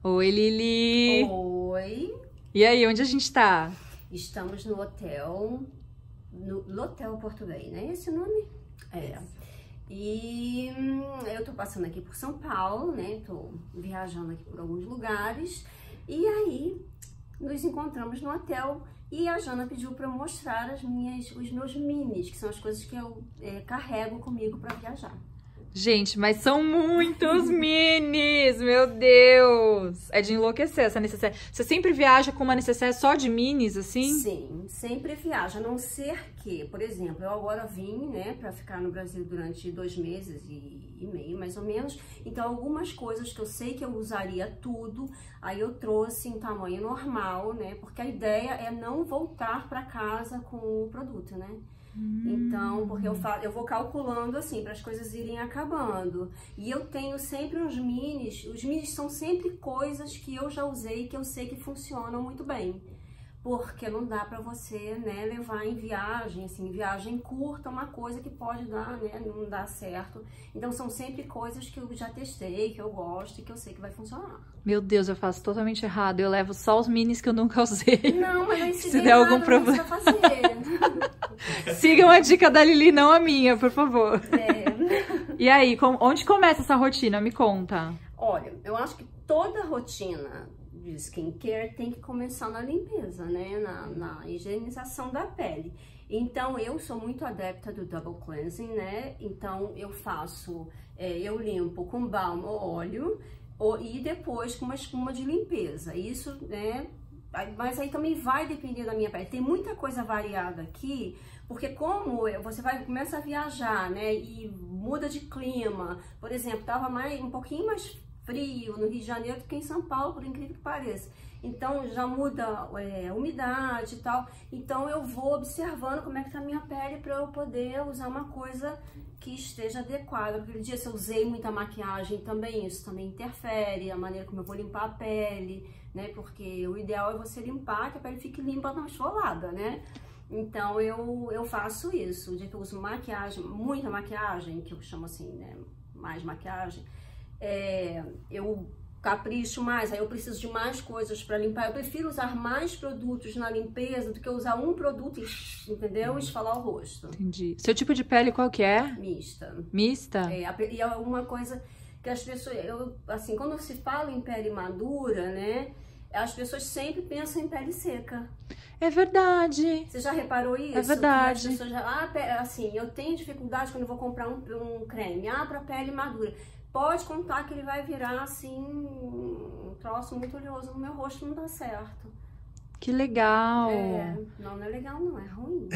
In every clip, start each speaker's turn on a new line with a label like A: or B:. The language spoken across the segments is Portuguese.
A: Oi, Lili!
B: Oi!
A: E aí, onde a gente tá?
B: Estamos no hotel, no Lotel Português, não é esse o nome? É. E hum, eu tô passando aqui por São Paulo, né? Tô viajando aqui por alguns lugares. E aí, nos encontramos no hotel e a Jana pediu para eu mostrar as minhas, os meus minis, que são as coisas que eu é, carrego comigo para viajar.
A: Gente, mas são muitos minis, meu Deus! É de enlouquecer essa necessaire. Você sempre viaja com uma necessaire só de minis, assim?
B: Sim, sempre viaja, a não ser que, por exemplo, eu agora vim, né, pra ficar no Brasil durante dois meses e, e meio, mais ou menos, então algumas coisas que eu sei que eu usaria tudo, aí eu trouxe em tamanho normal, né, porque a ideia é não voltar pra casa com o produto, né? Então, porque eu, falo, eu vou calculando assim, para as coisas irem acabando. E eu tenho sempre uns minis, os minis são sempre coisas que eu já usei, que eu sei que funcionam muito bem porque não dá para você, né, levar em viagem, assim, viagem curta, uma coisa que pode dar, né, não dar certo. Então são sempre coisas que eu já testei, que eu gosto e que eu sei que vai funcionar.
A: Meu Deus, eu faço totalmente errado. Eu levo só os minis que eu nunca usei.
B: Não, mas aí se,
A: se der algum problema. Sigam a dica da Lili, não a minha, por favor. É. E aí, com, onde começa essa rotina? Me conta.
B: Olha, eu acho que toda rotina de skincare tem que começar na limpeza, né? Na, na higienização da pele. Então, eu sou muito adepta do double cleansing, né? Então, eu faço, é, eu limpo com balm ou óleo e depois com uma espuma de limpeza. Isso, né? Mas aí também vai depender da minha pele. Tem muita coisa variada aqui, porque como você vai começa a viajar, né? E muda de clima. Por exemplo, tava mais um pouquinho mais frio no Rio de Janeiro do que em São Paulo, por incrível que pareça. Então já muda é, a umidade e tal. Então eu vou observando como é que tá a minha pele para eu poder usar uma coisa que esteja adequada. Porque dia se eu usei muita maquiagem também, isso também interfere a maneira como eu vou limpar a pele, né? Porque o ideal é você limpar, que a pele fique limpa, não esfolada, né? Então eu, eu faço isso. O dia que eu uso maquiagem, muita maquiagem, que eu chamo assim, né? Mais maquiagem, é, eu capricho mais, aí eu preciso de mais coisas para limpar. Eu prefiro usar mais produtos na limpeza do que usar um produto entendeu? Esfalar o rosto.
A: Entendi. Seu tipo de pele qual que é?
B: Mista.
A: Mista?
B: É, e é uma coisa que as pessoas, eu, assim, quando se fala em pele madura, né, as pessoas sempre pensam em pele seca.
A: É verdade.
B: Você já reparou isso? É
A: verdade.
B: As pessoas já, ah, assim, eu tenho dificuldade quando vou comprar um, um creme, ah, para pele madura pode contar que ele vai virar assim um troço muito oleoso no meu rosto, não dá certo.
A: Que legal!
B: É, não, não é legal, não, é ruim.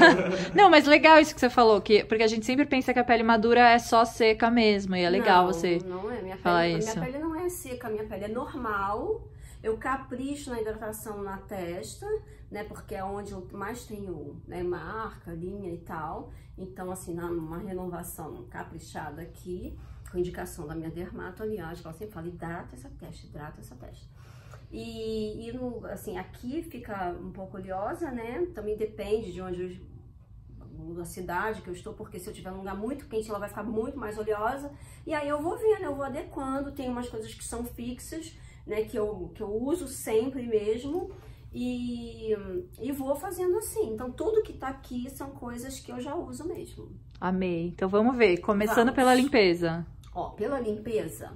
A: não, mas legal isso que você falou, que, porque a gente sempre pensa que a pele madura é só seca mesmo, e é legal
B: não,
A: você
B: não é. Minha
A: falar
B: pele,
A: isso.
B: Minha pele não é seca, minha pele é normal. Eu capricho na hidratação na testa, né, porque é onde eu mais tenho né, marca, linha e tal. Então, assim, uma renovação caprichada aqui com indicação da minha dermato, aliás, ela sempre fala, hidrata essa testa, hidrata essa testa. E, e no, assim, aqui fica um pouco oleosa, né? Também depende de onde eu, da cidade que eu estou, porque se eu tiver num lugar muito quente, ela vai ficar muito mais oleosa. E aí eu vou vendo, eu vou adequando, tem umas coisas que são fixas, né, que eu, que eu uso sempre mesmo, e, e vou fazendo assim. Então, tudo que tá aqui são coisas que eu já uso mesmo.
A: Amei. Então, vamos ver. Começando vamos. pela limpeza.
B: Ó, pela limpeza,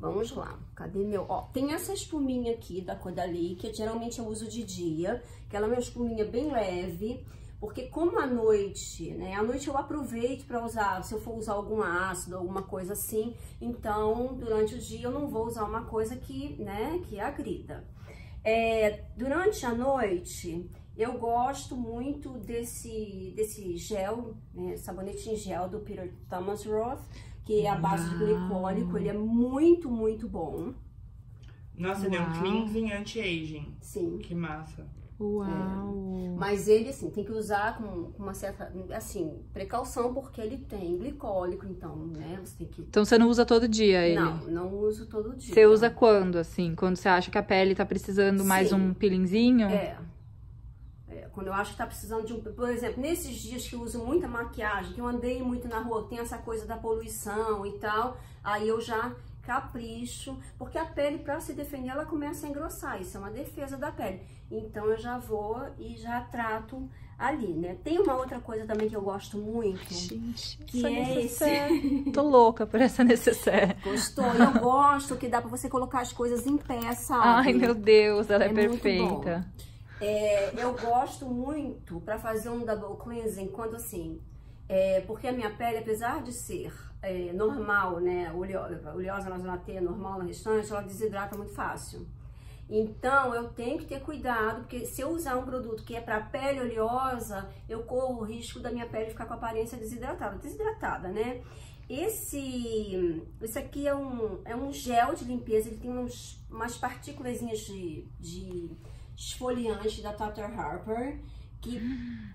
B: vamos lá. Cadê meu? Ó, tem essa espuminha aqui da Caudalie, que geralmente eu uso de dia, que ela é uma espuminha bem leve, porque como à noite, né, à noite eu aproveito para usar, se eu for usar algum ácido, alguma coisa assim, então durante o dia eu não vou usar uma coisa que, né, que agrida. É, durante a noite, eu gosto muito desse, desse gel, né, sabonete em gel do Peter Thomas Roth, que é a base Uau. de glicólico, ele é muito, muito bom.
C: Nossa, ele é um cleansing anti-aging.
B: Sim.
C: Que massa.
A: Uau!
B: É. Mas ele, assim, tem que usar com uma certa, assim, precaução, porque ele tem glicólico, então, né, você tem que...
A: Então você não usa todo dia ele?
B: Não, não uso todo dia.
A: Você usa quando, assim? Quando você acha que a pele tá precisando Sim. mais um peelinzinho?
B: É, quando eu acho que tá precisando de um... Por exemplo, nesses dias que eu uso muita maquiagem, que eu andei muito na rua, tem essa coisa da poluição e tal, aí eu já capricho, porque a pele, para se defender, ela começa a engrossar. Isso é uma defesa da pele. Então, eu já vou e já trato ali, né? Tem uma outra coisa também que eu gosto muito.
A: Gente,
B: que é
A: necessaire. Tô louca por essa necessaire.
B: Gostou? Eu gosto que dá pra você colocar as coisas em pé, sabe?
A: Ai, meu Deus, ela é,
B: É
A: perfeita.
B: É, eu gosto muito pra fazer um double cleansing quando assim, é, porque a minha pele, apesar de ser é, normal, né, oleosa, oleosa na zona T, normal no restante, ela desidrata muito fácil. Então, eu tenho que ter cuidado, porque se eu usar um produto que é para pele oleosa, eu corro o risco da minha pele ficar com a aparência desidratada. Desidratada, né? Esse, esse aqui é um, é um gel de limpeza, ele tem uns, umas partículas de, de esfoliante da Tata Harper, que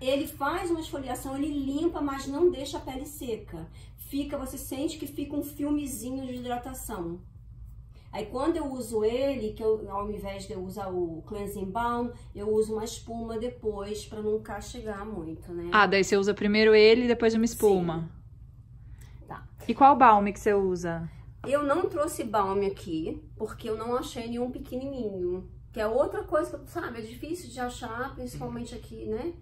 B: ele faz uma esfoliação, ele limpa, mas não deixa a pele seca. Fica, você sente que fica um filmezinho de hidratação. Aí quando eu uso ele, que eu, ao invés de eu usar o cleansing balm, eu uso uma espuma depois para não castigar muito, né?
A: Ah, daí você usa primeiro ele e depois uma espuma.
B: Tá.
A: E qual balme que você usa?
B: Eu não trouxe balm aqui, porque eu não achei nenhum pequenininho. Que é outra coisa que, sabe, é difícil de achar, principalmente aqui, né?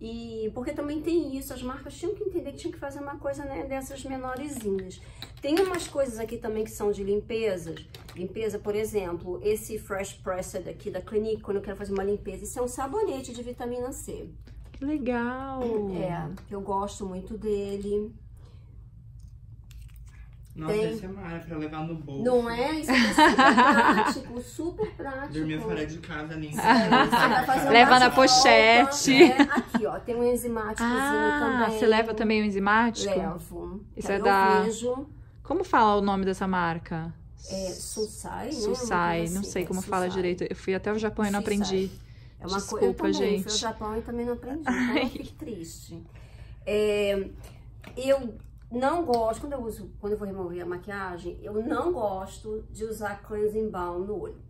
B: E porque também tem isso, as marcas tinham que entender que tinham que fazer uma coisa né, dessas menorzinhas. Tem umas coisas aqui também que são de limpeza. Limpeza, por exemplo, esse Fresh Pressed aqui da Clinique, quando eu quero fazer uma limpeza, isso é um sabonete de vitamina C.
A: Legal!
B: É, eu gosto muito dele.
C: Nossa,
B: Tem.
C: esse é mara pra levar no bolso.
B: Não é? Isso é super prático, super prático.
C: Dormir fora de casa, nem
B: fazer um
A: Leva na pochete.
B: né? Aqui, ó, tem um enzimáticozinho
A: Ah,
B: também.
A: você leva também o enzimático?
B: Levo.
A: Isso é da-
B: vejo,
A: Como fala o nome dessa marca?
B: é, Susai?
A: Susai,
B: Uma
A: não
B: assim,
A: sei
B: é,
A: como fala
B: Susai.
A: direito. Eu fui até o Japão e não
B: Susai.
A: aprendi.
B: É uma
A: Desculpa,
B: coisa, eu também
A: gente.
B: fui ao Japão e também não aprendi, então eu fico triste. É, eu não gosto, quando eu uso, quando eu vou remover a maquiagem, eu não gosto de usar cleansing balm no olho.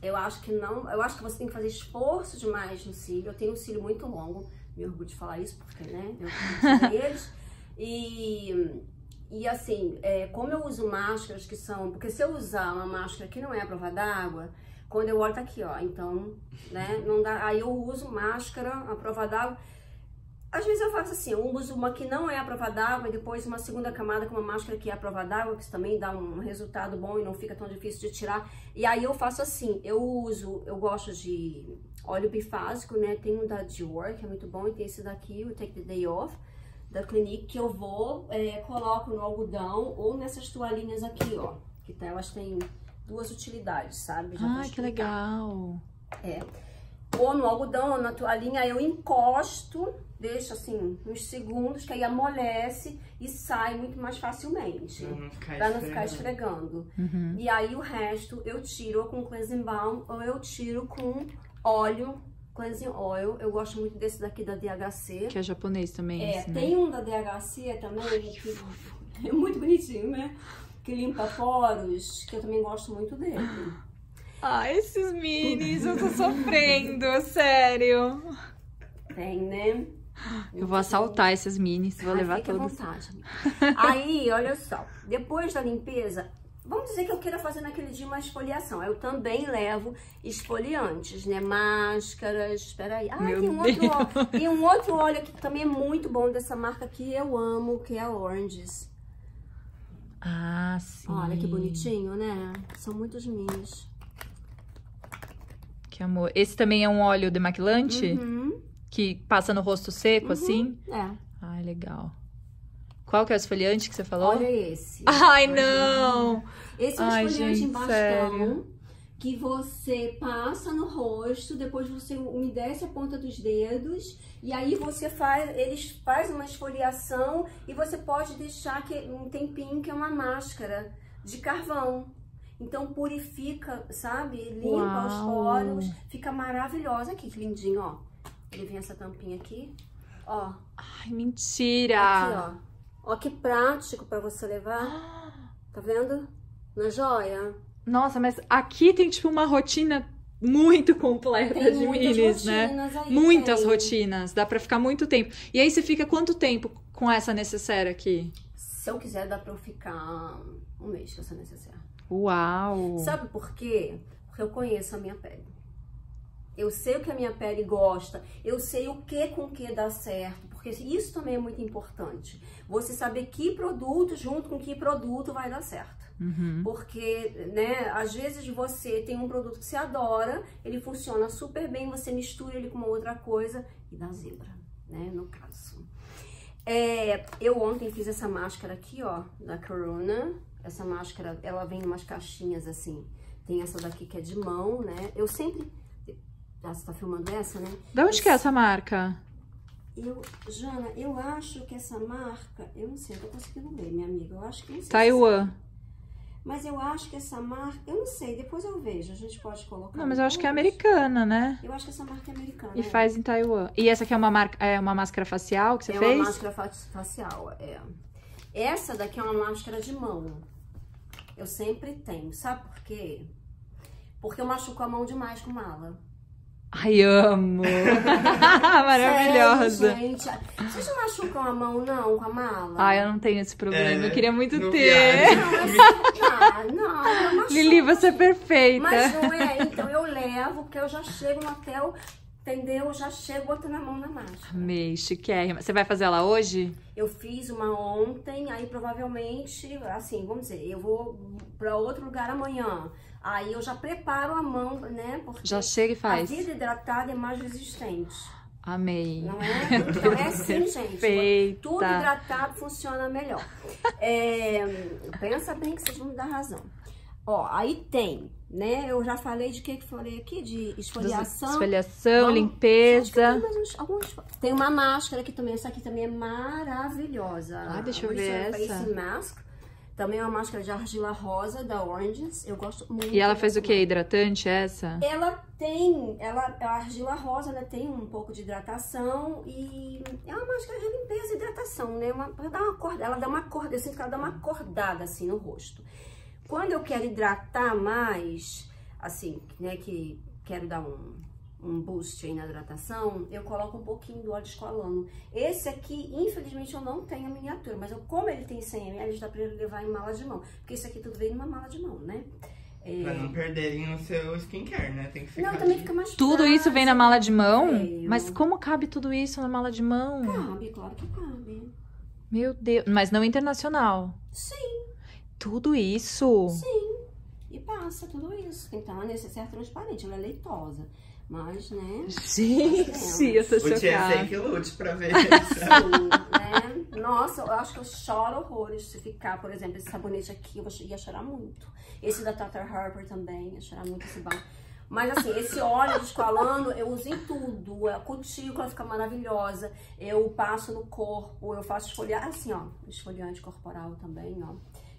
B: Eu acho que não, eu acho que você tem que fazer esforço demais no cílio. Eu tenho um cílio muito longo, me orgulho de falar isso, porque, né, eu eles. E, e assim, é, como eu uso máscaras que são, porque se eu usar uma máscara que não é a prova d'água, quando eu olho tá aqui, ó, então, né, não dá, aí eu uso máscara, a prova d'água, às vezes eu faço assim, eu uso uma que não é a prova d'água e depois uma segunda camada com uma máscara que é a prova d'água, que isso também dá um resultado bom e não fica tão difícil de tirar. E aí eu faço assim, eu uso, eu gosto de óleo bifásico, né? Tem um da Dior, que é muito bom, e tem esse daqui, o Take the Day Off, da Clinique, que eu vou, é, coloco no algodão ou nessas toalhinhas aqui, ó. Que tá, elas têm duas utilidades, sabe? Já
A: Ah, que legal!
B: É. Ou no algodão ou na toalhinha, eu encosto, deixo assim uns segundos, que aí amolece e sai muito mais facilmente.
C: Pra não ficar
B: Pra não ficar
C: esfregando.
A: Uhum.
B: E aí o resto eu tiro ou com cleansing balm ou eu tiro com óleo, cleansing oil. Eu gosto muito desse daqui da DHC.
A: Que é japonês também,
B: É,
A: esse, né?
B: tem um da DHC também, que é muito bonitinho, né? Que limpa poros, que eu também gosto muito dele.
A: Ah, esses minis, eu tô sofrendo, sério.
B: Tem, né?
A: Eu vou assaltar esses minis, vou
B: Ai,
A: levar
B: à
A: todos.
B: vontade. Aí, olha só, depois da limpeza, vamos dizer que eu queira fazer naquele dia uma esfoliação. Eu também levo esfoliantes, né? Máscaras, espera aí. Ah,
A: Meu
B: tem um, outro óleo, tem um outro óleo que também é muito bom dessa marca que eu amo, que é a Oranges.
A: Ah, sim.
B: Olha que bonitinho, né? São muitos minis.
A: Que amor. Esse também é um óleo demaquilante?
B: Uhum,
A: Que passa no rosto seco, assim?
B: é.
A: Ai, legal. Qual que é o esfoliante que você falou?
B: Olha esse.
A: Ai, não!
B: Esse é um
A: Ai,
B: esfoliante em bastão
A: sério.
B: que você passa no rosto, depois você umedece a ponta dos dedos e aí você faz, eles faz uma esfoliação e você pode deixar que um tempinho que é uma máscara de carvão. Então purifica, sabe? Limpa os
A: Uau.
B: poros, fica maravilhosa. Aqui que lindinho, ó. Ele vem essa tampinha aqui, ó.
A: Ai, mentira!
B: Aqui, ó. Ó que prático pra você levar. Tá vendo? Na joia.
A: Nossa, mas aqui tem tipo uma rotina muito completa
B: Tem
A: de minis, né?
B: rotinas aí,
A: Muitas
B: tem.
A: rotinas, dá pra ficar muito tempo. E aí você fica quanto tempo com essa necessaire aqui?
B: Se eu quiser, dá pra eu ficar um mês com essa necessaire.
A: Uau!
B: Sabe por quê? Porque eu conheço a minha pele. Eu sei o que a minha pele gosta, eu sei o que com que dá certo, porque isso também é muito importante. Você saber que produto junto com que produto vai dar certo.
A: Uhum.
B: Porque, né, às vezes você tem um produto que você adora, ele funciona super bem, você mistura ele com uma outra coisa e dá zebra, né, no caso. É, eu ontem fiz essa máscara aqui, ó, da Corona. Essa máscara, ela vem em umas caixinhas assim. Tem essa daqui que é de mão, né? Eu sempre... Ah, você tá filmando essa, né?
A: Da onde que é essa marca?
B: Eu, Jana, eu acho que essa marca... Eu não sei, eu tô conseguindo ler, minha amiga. Eu acho que... não sei se-
A: Taiwan.
B: Mas eu acho que essa marca... Eu não sei, depois eu vejo. A gente pode colocar...
A: Não, mas eu acho que é americana, né?
B: Eu acho que essa marca é americana.
A: E
B: é.
A: faz em Taiwan. E essa aqui é uma, marca, é uma máscara facial que você
B: é
A: fez?
B: uma máscara fa- facial, é. Essa daqui é uma máscara de mão. Eu sempre tenho. Sabe por quê? Porque eu machuco a mão demais com mala.
A: Ai, amo! Maravilhosa!
B: Sério, gente. Vocês não machucam a mão, não, com a mala?
A: Ai, eu não tenho esse problema.
C: É,
A: eu queria muito ter.
C: viagem.
B: Não, mas... ah, não, eu machuco.
A: Lili, você é perfeita.
B: Mas não é, então eu levo, porque eu já chego no hotel, entendeu? Eu já chego botando a mão na máscara.
A: Amei, chiquérrima. Você vai fazer ela hoje?
B: Eu fiz uma ontem, aí provavelmente, assim, vamos dizer, eu vou pra outro lugar amanhã. Aí eu já preparo a mão, né? Porque
A: Já chega e
B: a
A: faz.
B: vida hidratada é mais resistente,
A: Amei.
B: não é? Então é assim, gente.
A: Perfeita.
B: Tudo hidratado funciona melhor. É, pensa bem que vocês vão me dar razão. Ó, aí tem, né? Eu já falei de que que falei aqui? De esfoliação.
A: Esfoliação,
B: Vamos-
A: limpeza.
B: Alguns- Tem uma máscara aqui também. Essa aqui também é maravilhosa.
A: Ah, deixa eu
B: A
A: ver essa.
B: Face Mask. Também é uma máscara de argila rosa da Oranges. Eu gosto muito.
A: E ela fez o que? Hidratante essa?
B: ela tem, ela, a argila rosa, né, tem um pouco de hidratação e é uma máscara de limpeza e hidratação, né? Uma, pra dar uma corda, ela dá uma corda, eu sinto que ela dá uma acordada assim no rosto. Quando eu quero hidratar mais, assim, né, que quero dar um, um boost aí na hidratação, eu coloco um pouquinho do óleo esqualano. Esse aqui, infelizmente, eu não tenho a miniatura, mas eu, como ele tem 100 ml, dá pra ele levar em mala de mão, porque esse aqui tudo vem numa mala de mão, né? É,
C: Pra não perderem o seu skincare, né? Tem que ficar.
B: não, também fica mais
A: Tudo isso vem na mala de mão? Mas como cabe tudo isso na mala de mão?
B: Cabe, claro que cabe.
A: Meu Deus. Mas não internacional.
B: Sim,
A: Tudo isso?
B: sim. E passa tudo isso. Tem que estar uma necessaire transparente, ela é leitosa. Mas, né?
A: Gente, eu tô
C: O tia sei
A: chocada.
C: que lute pra ver.
B: Sim, né? Nossa, eu acho que eu choro horrores se ficar, por exemplo, esse sabonete aqui, eu ia chorar muito. Esse da Tata Harper também, ia chorar muito esse banho. Mas assim, esse óleo de esqualano eu uso em tudo. A cutícula fica maravilhosa. Eu passo no corpo, eu faço esfoliar, assim, ó, esfoliante corporal também, ó.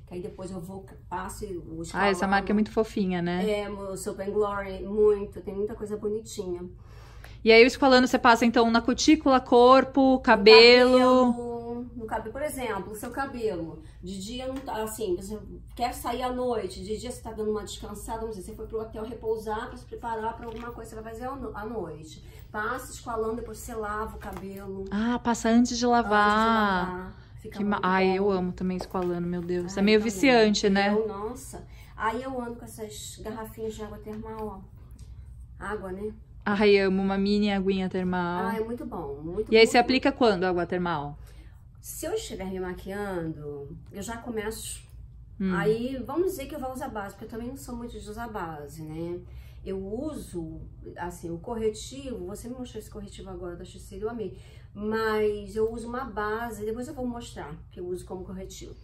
B: Que aí depois eu vou, passo o esqualano.
A: Ah, essa marca é muito fofinha, né?
B: É, o Soap and Glory, muito, tem muita coisa bonitinha.
A: E aí o esqualano você passa então na cutícula, corpo, cabelo.
B: Cabelo, no cabelo, por exemplo, o seu cabelo, de dia não tá, assim, você quer sair à noite, de dia você tá dando uma descansada, vamos dizer, você foi pro hotel repousar pra se preparar pra alguma coisa que você vai fazer à no- à noite. Passa esqualando, depois você lava o cabelo.
A: Ah, passa antes de
B: antes de
A: lavar.
B: Fica
A: Que ma... Ai,
B: bom.
A: eu amo também esqualano, meu Deus. é
B: Ai,
A: meio
B: também.
A: viciante, né?
B: Eu, nossa. Aí eu ando com essas garrafinhas de água termal, ó. Água, né?
A: Ai, amo uma mini aguinha termal.
B: Ah, é muito bom, muito
A: e aí
B: muito
A: você aplica quando a água termal?
B: Se eu estiver me maquiando, eu já começo.
A: Hum.
B: Aí, vamos dizer que eu vou usar base, porque eu também não sou muito de usar base, né? Eu uso, assim, o corretivo, você me mostrou esse corretivo agora da Shiseido, eu amei. Mas eu uso uma base, depois eu vou mostrar que eu uso como corretivo.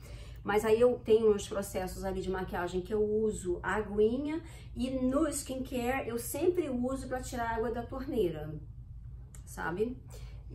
B: Mas aí eu tenho uns processos ali de maquiagem que eu uso a aguinha e no skincare eu sempre uso pra tirar água da torneira, sabe?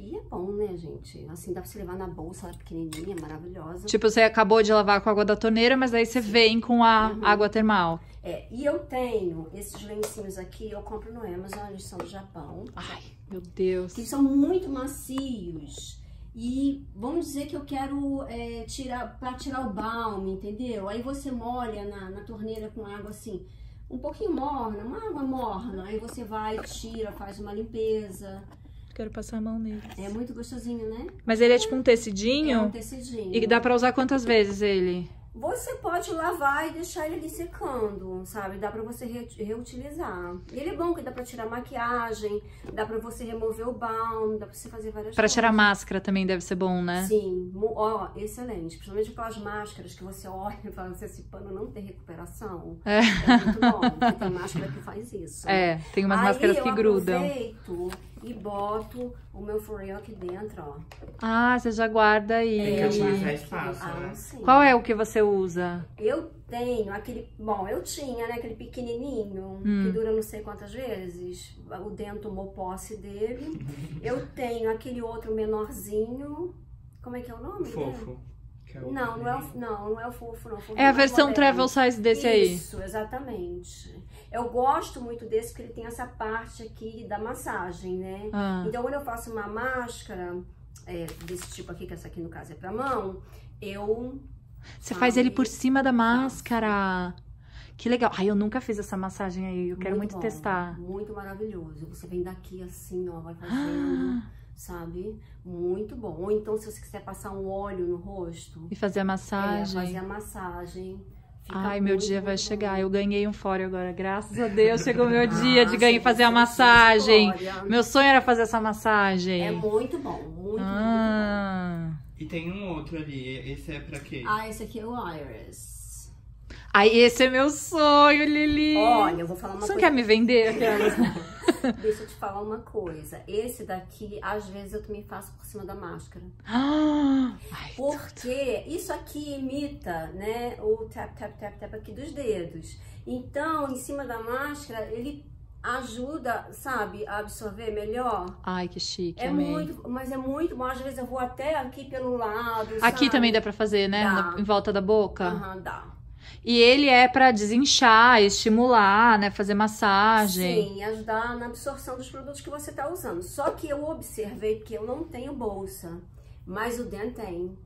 B: E é bom, né, gente? Assim, dá pra você levar na bolsa, ela é pequenininha, maravilhosa.
A: Tipo, você acabou de lavar com a água da torneira, mas daí você vem com a
B: Uhum.
A: água termal.
B: É, e eu tenho esses lencinhos aqui, eu compro no Amazon, eles são do Japão.
A: Ai, meu Deus.
B: Que são muito macios. E vamos dizer que eu quero é, tirar, pra tirar o balme, entendeu? Aí você molha na, na torneira com água assim, um pouquinho morna, uma água morna. Aí você vai, tira, faz uma limpeza.
A: Quero passar a mão nele.
B: É muito gostosinho, né?
A: Mas ele é tipo um
B: É um
A: tecidinho?
B: tecidinho.
A: E dá pra usar quantas vezes ele?
B: Você pode lavar e deixar ele ali secando, sabe? Dá pra você re- reutilizar. Ele é bom que dá pra tirar maquiagem, dá pra você remover o balm, dá pra você fazer várias
A: Pra
B: coisas.
A: tirar máscara também deve ser bom, né?
B: Sim, ó, excelente. Principalmente aquelas máscaras que você olha e fala assim, esse pano não tem recuperação.
A: É.
B: É muito bom, tem máscara que faz isso.
A: É, tem umas
B: Aí
A: máscaras
B: eu
A: que grudam.
B: aproveito e boto o meu for real aqui dentro, ó.
A: Ah, você já guarda aí.
C: É,
B: eu
C: que utilizar espaço,
B: Ah,
C: né?
B: sim.
A: Qual é o que você usa?
B: Eu tenho aquele. Bom, eu tinha, né? Aquele pequenininho,
A: Hum.
B: que dura não sei quantas vezes. O dente tomou posse dele. Eu tenho aquele outro menorzinho. Como é que é o nome? dele?
C: Fofo. é
B: Não, não é o, não, não é o fofo, não. O fofo
A: É a versão
B: moderno.
A: travel size desse aí.
B: Isso, exatamente. Eu gosto muito desse porque ele tem essa parte aqui da massagem, né?
A: Ah.
B: Então, quando eu faço uma máscara é, desse tipo aqui, que essa aqui no caso é pra mão, eu
A: Você faz ele
B: Sabe?
A: por cima da máscara. Que legal. Ai, eu nunca fiz essa massagem aí. Eu quero muito,
B: bom,
A: testar.
B: Muito maravilhoso. Você vem daqui assim, ó, vai
A: Ah.
B: fazendo, sabe? Muito bom. Ou então, se você quiser passar um óleo no rosto,
A: E fazer a
B: é,
A: massagem.
B: fazer a massagem.
A: Ai, meu
B: muito,
A: dia vai
B: muito
A: chegar.
B: bom.
A: Eu ganhei um fora agora. Graças a Deus, chegou meu dia de
B: Nossa,
A: ganhar fazer a massagem.
B: história.
A: Meu sonho era fazer essa massagem.
B: É muito bom, muito,
A: Ah.
C: E tem um outro ali. Esse é pra quê?
B: muito bom. Ah, esse aqui é o Iris.
A: Ai, esse é meu sonho, Lili.
B: Olha, eu vou falar uma
A: Você
B: coisa.
A: quer me vender?
B: Deixa eu te falar uma coisa. Esse daqui, às vezes, eu também faço por cima da máscara.
A: Ah.
B: Porque isso aqui imita, né, o tap, tap, tap, tap aqui dos dedos. Então, em cima da máscara, ele ajuda, sabe, a absorver melhor.
A: Ai, que chique,
B: É
A: amei.
B: muito, mas é muito bom. Às vezes eu vou até aqui pelo lado,
A: Aqui
B: sabe?
A: também dá pra fazer, né? Na- em volta da boca.
B: Aham, dá.
A: E ele é pra desinchar, estimular, né? Fazer massagem.
B: Sim, ajudar na absorção dos produtos que você está usando. Só que eu observei que eu não tenho bolsa, mas o Dan tem.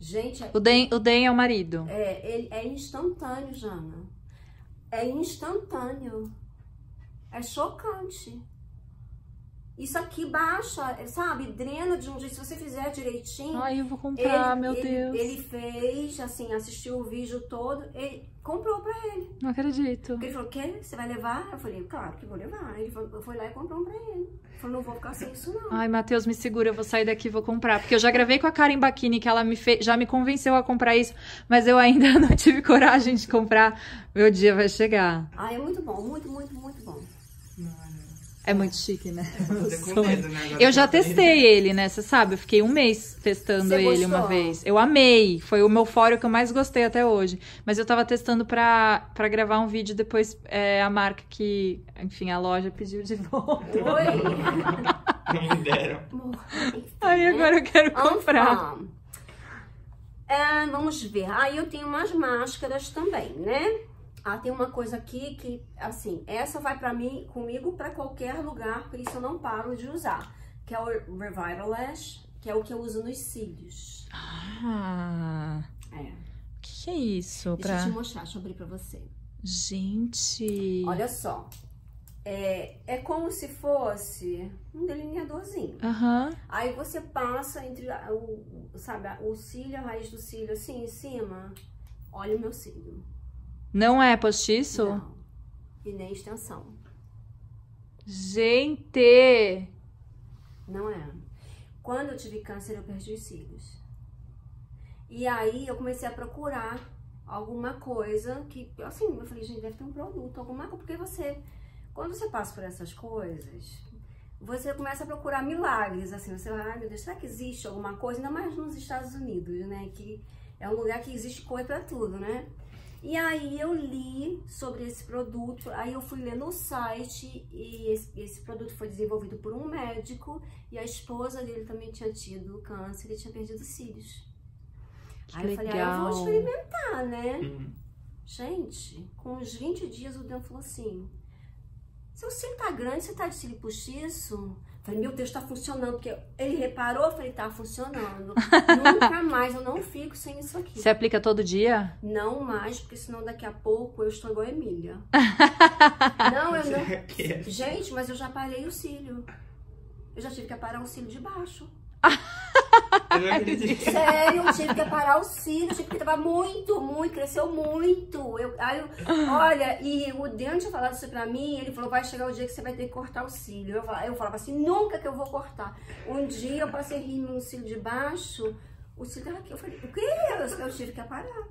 B: Gente,
A: O Den, o Den é o marido.
B: é, ele é instantâneo, Jana. É instantâneo. É chocante. Isso aqui baixa, sabe? Drena de um jeito. Se você fizer direitinho.
A: Ai, eu vou comprar,
B: ele,
A: meu
B: ele-
A: Deus.
B: Ele fez, assim, assistiu o vídeo todo. Ele comprou pra ele.
A: Não acredito.
B: Ele falou, quer? Você vai levar? Eu falei, claro que vou levar. Ele falou, eu fui lá e comprou um pra ele. Ele falou, não vou ficar sem isso, não.
A: Ai, Matheus, me segura, eu vou sair daqui e vou comprar. Porque eu já gravei com a Karen Bacchini, que ela me fez, já me convenceu a comprar isso, mas eu ainda não tive coragem de comprar. Meu dia vai chegar.
B: Ah, é muito bom, muito, muito, muito bom.
A: É muito chique, né?
C: Fazer com o dedo, né?
A: Eu já testei ele, né? Você sabe, eu fiquei um mês testando
B: Você
A: ele uma
B: gostou?
A: vez. Eu amei. Foi o meu fórum que eu mais gostei até hoje. Mas eu tava testando pra, pra gravar um vídeo depois é, a marca que, enfim, a loja pediu de volta.
B: Oi!
C: Me deram.
A: Aí agora eu quero comprar.
B: É, vamos ver. Aí eu tenho umas máscaras também, né? Ah, tem uma coisa aqui que, assim, essa vai pra mim, comigo pra qualquer lugar, por isso eu não paro de usar. Que é o Revitalash, que é o que eu uso nos cílios.
A: Ah,
B: É.
A: o que, que é isso?
B: Deixa
A: Pra...
B: eu te mostrar, deixa eu abrir pra você.
A: Gente.
B: Olha só. É, é como se fosse um delineadorzinho.
A: Aham.
B: Aí você passa entre o, sabe, o cílio, a raiz do cílio assim em cima. Olha o meu cílio.
A: Não é postiço?
B: Não. E nem extensão.
A: Gente!
B: Não é. Quando eu tive câncer, eu perdi os cílios. E aí eu comecei a procurar alguma coisa que, assim, eu falei, gente, deve ter um produto, alguma coisa, porque você, quando você passa por essas coisas, você começa a procurar milagres, assim, você vai, ai meu Deus, será que existe alguma coisa? Ainda mais nos Estados Unidos, né, que é um lugar que existe coisa pra tudo, né? E aí eu li sobre esse produto, aí eu fui ler no site e esse, esse produto foi desenvolvido por um médico e a esposa dele também tinha tido câncer e tinha perdido cílios.
A: Que
B: aí eu falei, ah, eu
A: legal.
B: vou experimentar, né?
C: Uhum.
B: Gente, com uns 20 dias o Dan falou assim: seu cílio tá grande, você tá de cílio postiço? Falei, meu Deus, tá funcionando. Porque ele reparou, eu falei, tá funcionando. Nunca mais, eu não fico sem isso aqui.
A: Você aplica todo dia?
B: Não mais, porque senão daqui a pouco eu estou igual a Emília. não, eu não.
C: É-
B: Gente, mas eu já parei o cílio. eu já tive que aparar o cílio de baixo.
C: Eu não acredito.
B: Sério, eu tive que aparar o cílio, tive que tava muito, muito, cresceu muito. Eu, aí eu- olha, e o Deus tinha falado isso pra mim, ele falou, vai chegar o dia que você vai ter que cortar o cílio. Eu falava, eu falava assim, nunca que eu vou cortar. Um dia eu passei rímel no cílio de baixo, o cílio tava aqui. Eu falei, o que? Eu, eu tive que aparar.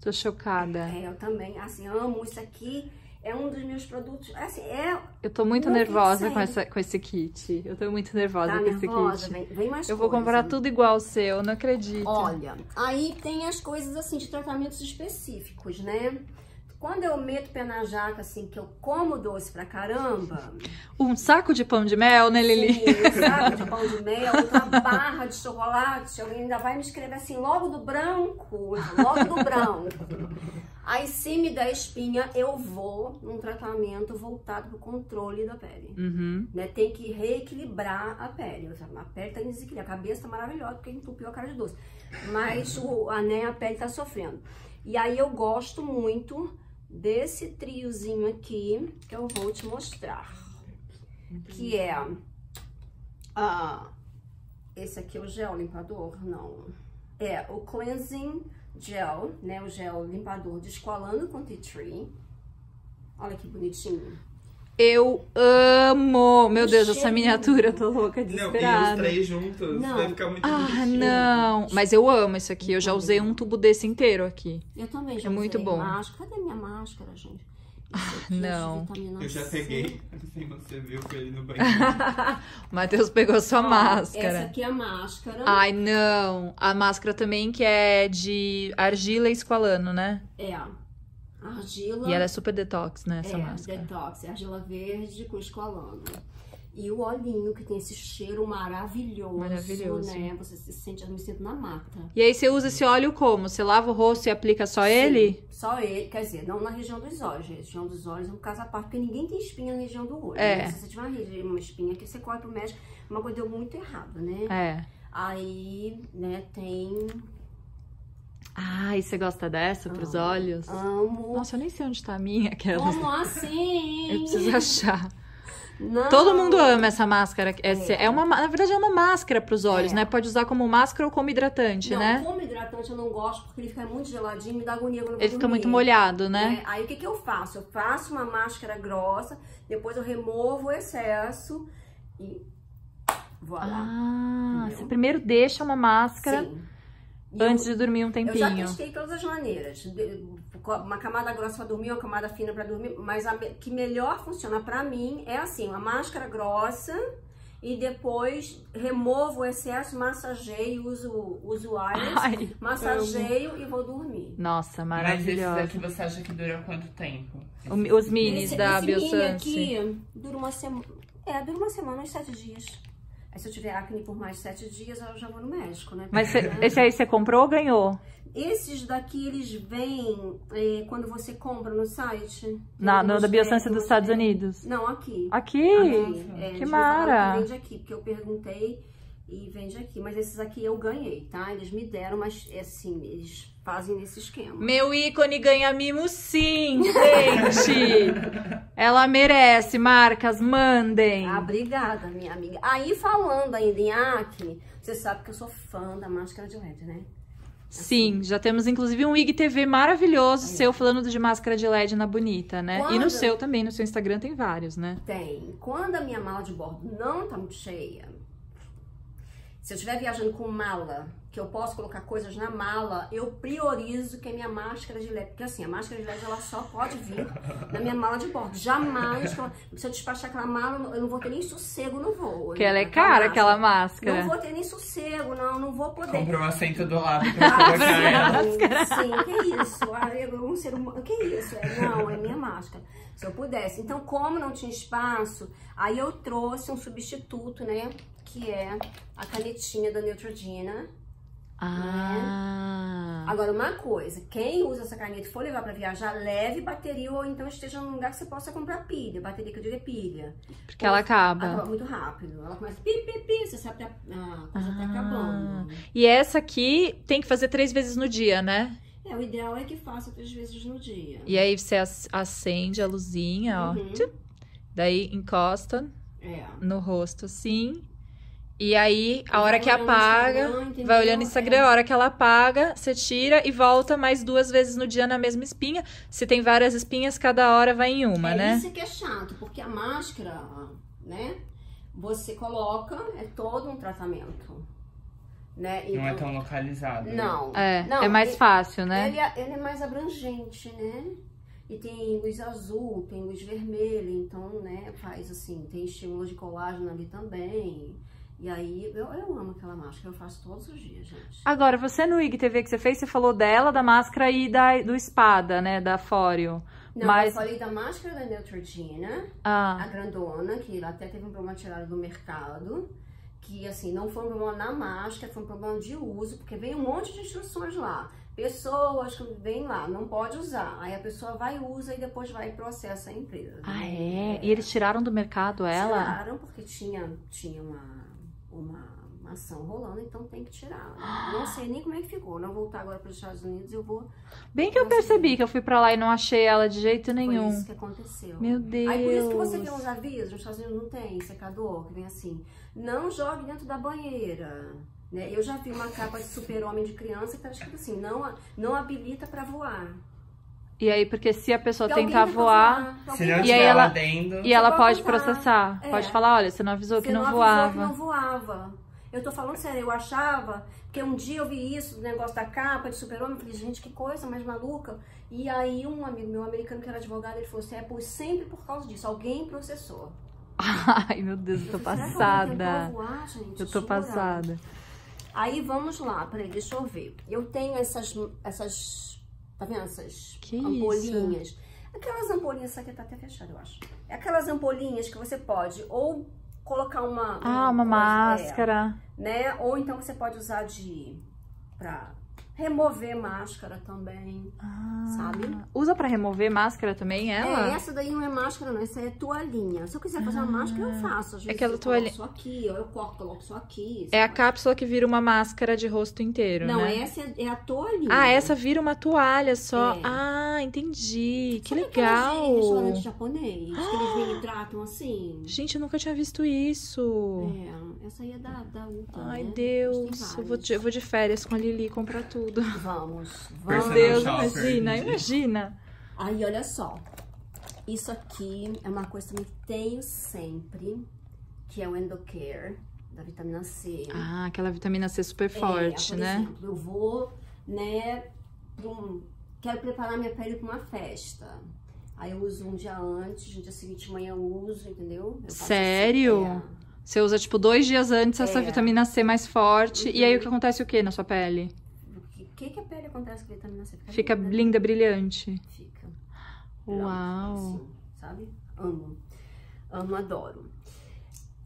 A: Tô chocada.
B: É, eu também, assim, amo isso aqui. É um dos meus produtos, assim, é...
A: Eu tô muito
B: Não
A: nervosa com, essa, com esse kit. Eu tô muito nervosa
B: Tá
A: com esse
B: nervosa?
A: kit.
B: Vem, vem mais
A: Eu vou
B: coisa.
A: comprar tudo igual ao seu, não acredito.
B: Olha, aí tem as coisas assim de tratamentos específicos, né? Quando eu meto o pé na jaca, assim, que eu como doce pra caramba,
A: Um saco de pão de mel, né, Lili?
B: sim, um saco de pão de mel, uma barra de chocolate, alguém ainda vai me escrever assim, logo do branco, logo do branco. Aí se me der espinha, eu vou num tratamento voltado pro controle da pele.
A: Uhum.
B: Né? Tem que reequilibrar a pele. A pele tá em desequilíbrio. A cabeça tá maravilhosa porque entupiu a cara de doce. Mas o, a, né, a pele tá sofrendo. E aí eu gosto muito desse triozinho aqui que eu vou te mostrar. Que é... Ah, esse aqui é o gel limpador? Não. É o Cleansing Gel, né? O gel limpador descolando com tea tree. Olha que bonitinho.
A: Eu amo! Meu Deus, essa
B: cheiro.
A: miniatura, eu tô louca,
C: Não, e os
A: desesperada.
C: três juntos
B: Não.
C: vai ficar muito
A: Ah,
C: bonitinho.
A: não! Mas eu amo isso aqui. Eu já usei um tubo desse inteiro aqui.
B: Eu também já
A: É muito bom.
B: máscara. Cadê minha máscara, gente? De
A: não.
C: Eu já peguei, assim você viu com ele no banheiro.
A: O Matheus pegou sua
B: Ó, Essa
A: máscara.
B: aqui é a máscara.
A: Ai, não! A máscara também que é de argila e esqualano, né?
B: É. Argila.
A: E ela é super detox, né, essa
B: é,
A: máscara.
B: detox. É argila verde com esqualano. E o olhinho que tem esse cheiro maravilhoso.
A: Maravilhoso.
B: Né? Você se sente, eu me sinto na mata.
A: E aí você usa esse óleo como? Você lava o rosto e aplica só ele?
B: Sim, só ele, quer dizer, não na região dos olhos, região dos olhos é um caso à parte, porque ninguém tem espinha na região do olho.
A: É.
B: né? Se você tiver uma, uma espinha aqui, você corre pro médico, uma coisa deu muito errado, né?
A: É.
B: Aí, né, tem.
A: Ai, você gosta dessa pros
B: Amo.
A: olhos?
B: Amo.
A: Nossa, eu nem sei onde tá a minha, aquelas.
B: Como assim?
A: Eu preciso achar.
B: Não.
A: Todo mundo ama essa máscara. Essa é uma, ma- na verdade, é uma máscara pros olhos,
B: É.
A: né? Pode usar como máscara ou como hidratante,
B: Não,
A: né?
B: como hidratante eu não gosto porque ele fica muito geladinho, me dá agonia quando eu
A: Ele fica
B: dormir.
A: muito molhado, né?
B: É, aí o que, que eu faço? Eu faço uma máscara grossa, depois eu removo o excesso e voilà.
A: Ah,
B: Entendeu?
A: você primeiro deixa uma máscara
B: Sim. E
A: antes
B: eu,
A: de dormir um
B: eu já
A: tempinho.
B: testei todas as maneiras. Uma camada grossa pra dormir, uma camada fina pra dormir, mas a que melhor funciona pra mim é assim, uma máscara grossa e depois removo o excesso, massageio, uso, uso
A: Ai,
B: massageio e vou dormir.
A: nossa,
C: Mas esses
A: maravilhosa.
C: daqui você acha que duram quanto tempo?
A: O- Os minis
B: Esse-
A: da
B: esse mini
A: Biosense.
B: aqui dura uma semana. É, dura uma semana, uns sete dias. Aí se eu tiver acne por mais sete dias, eu já vou no médico, né?
A: Mas cê- esse aí você comprou ou ganhou?
B: Esses daqui, eles vêm é, quando você compra no site.
A: Na, no da
B: técnicas,
A: dos Estados? Unidos.
B: Não, aqui.
A: Aqui?
B: Aqui, é,
A: que mara.
B: que Vende aqui, porque eu perguntei e vende aqui. Mas esses aqui eu ganhei, tá? Eles me deram, mas é assim, eles fazem nesse esquema.
A: Meu ícone ganha mimo sim, gente! Ela merece, marcas, mandem!
B: Ah, obrigada, minha amiga. Aí, falando ainda em acne, você sabe que eu sou fã da máscara de LED, né?
A: Sim, já temos inclusive um IGTV maravilhoso seu falando de máscara de LED na Bonita, né? E no
B: Quando?
A: seu também, no seu Instagram tem vários, né?
B: Tem. Quando a minha mala de bordo não tá muito cheia, se eu estiver viajando com mala, que eu posso colocar coisas na mala, eu priorizo que a minha máscara de LED. Porque assim, a máscara de LED ela só pode vir na minha mala de bordo. Jamais. Se eu despachar aquela mala, eu não vou ter nem sossego no voo.
A: Porque ela é
B: Aquela
A: cara,
B: máscara.
A: aquela máscara.
B: Não vou ter nem sossego, não, não vou poder.
C: Compra um assento do lado pra colocar ela.
B: Sim, que isso? Ah, um ser humano. Que isso? É, não, é minha máscara. Se eu pudesse. Então, como não tinha espaço, aí eu trouxe um substituto, né? Que é a canetinha da Neutrogena.
A: Ah.
B: Agora, uma coisa, quem usa essa caneta e for levar pra viajar, leve bateria ou então esteja num lugar que você possa comprar pilha. Bateria que eu digo é pilha.
A: Porque ela acaba.
B: Acaba muito rápido. Ela começa pi, pi, pi, você sabe que a coisa tá
A: Ah.
B: acabando.
A: E essa aqui tem que fazer três vezes no dia, né?
B: É, o ideal é que faça três vezes no dia.
A: E aí você ac- acende a luzinha, ó.
B: Uhum.
A: Tchup. Daí encosta
B: É.
A: no rosto, assim. E aí, a hora que apaga, vai olhando no Instagram,
B: É.
A: a hora que ela apaga, você tira e volta mais duas vezes no dia na mesma espinha. Se tem várias espinhas, cada hora vai em uma,
B: é
A: né?
B: isso que é chato, porque a máscara, né? Você coloca, é todo um tratamento. Né?
C: Não é
B: Então-
C: tão localizado. né?
B: Não.
A: É,
B: Não,
A: é mais
B: ele-
A: fácil, né?
B: Ele, é- ele é mais abrangente, né? E tem luz azul, tem luz vermelha, então, né, faz assim, tem estímulo de colágeno ali também. E aí, eu, eu amo aquela máscara, eu faço todos os dias, gente.
A: Agora, você no IGTV que você fez, você falou dela, da máscara e da, do espada, né? Da Fório.
B: Não,
A: Mas-
B: eu falei da máscara da Neutrogena,
A: Ah,
B: a grandona, que até teve um problema tirado do mercado. Que, assim, não foi um problema na máscara, foi um problema de uso, porque vem um monte de instruções lá. Pessoas que vêm lá, não pode usar. Aí a pessoa vai, usa e depois vai e processa a empresa.
A: ah,
B: né?
A: é? E eles tiraram do mercado ela?
B: Tiraram porque tinha, tinha uma, uma, uma ação rolando, então tem que tirar. Não sei nem como é que ficou. Não voltar agora para os Estados Unidos, eu vou.
A: Bem que eu percebi que eu fui pra lá e não achei ela de jeito
B: Foi
A: nenhum.
B: isso que aconteceu.
A: Meu Deus.
B: Aí por isso que você vê uns avisos, nos Estados Unidos não tem secador, que vem assim, não jogue dentro da banheira. Né? Eu já vi uma capa de super-homem de criança que tava escrito assim, não, não habilita para voar.
A: E aí, porque se a pessoa tentar
B: tentou
A: voar,
C: Se não
A: E aí ela- e ela
B: pode
A: processar.
B: É.
A: Pode falar, olha, você não avisou que
B: Você
A: não
B: avisou
A: voava.
B: que não voava. Eu tô falando sério, eu achava, porque um dia eu vi isso, o negócio da capa de super-homem, eu falei, gente, que coisa mais maluca. E aí um amigo meu americano que era advogado, ele falou assim, é por, sempre por causa disso, alguém processou.
A: Ai, meu Deus, eu tô
B: Eu falei, "Será que alguém tentou
A: passada.
B: voar, gente?
A: Eu tô
B: Jura?"
A: passada.
B: Aí vamos lá, peraí, deixa eu ver. Eu tenho essas, essas, tá vendo essas
A: Que
B: ampolinhas? Aquelas ampolinhas, essa aqui tá até fechada, eu acho. É aquelas ampolinhas que você pode ou colocar uma...
A: Ah, uma
B: coisa- é,
A: máscara.
B: né? Ou então você pode usar de pra remover máscara também,
A: Ah,
B: sabe?
A: Usa pra remover máscara também, ela?
B: É, essa daí não é máscara não, essa é toalhinha. Se eu quiser fazer uma máscara, eu faço. Às vezes
A: Aquela
B: eu coloco
A: toalhinha-
B: só aqui, ou eu corto, coloco só aqui.
A: É a
B: sabe?
A: cápsula que vira uma máscara de rosto inteiro,
B: Não,
A: né?
B: essa é, é a toalhinha.
A: Ah, essa vira uma toalha só.
B: É.
A: Ah, entendi. Que
B: Sabe aquelas de restaurante
A: legal.
B: japonês, que eles vêm e tratam assim.
A: Gente, eu nunca tinha visto isso.
B: É, essa aí é da, da Ulta,
A: Ai,
B: né?
A: Deus. Eu vou, de, eu vou de férias com a Lili comprar tudo.
B: Vamos,
A: Meu
B: vamos.
A: Deus,
C: shopper,
A: imagina, imagina.
B: Aí, olha só. Isso aqui é uma coisa também que tenho sempre, que é o Endocare, da vitamina C.
A: Ah, aquela vitamina C super forte,
B: é, por
A: né?
B: exemplo, eu vou, né, pra um- quero preparar minha pele para uma festa. Aí eu uso um dia antes, no dia seguinte de manhã eu uso, entendeu? Eu
A: Sério? Você usa, tipo, dois dias antes essa
B: É.
A: vitamina C mais forte. E aí o que acontece o que na sua pele?
B: O que, que a pele acontece com a vitamina C?
A: Fica
B: linda.
A: linda, brilhante.
B: Fica.
A: Uau.
B: Assim, sabe? Amo. Amo, adoro.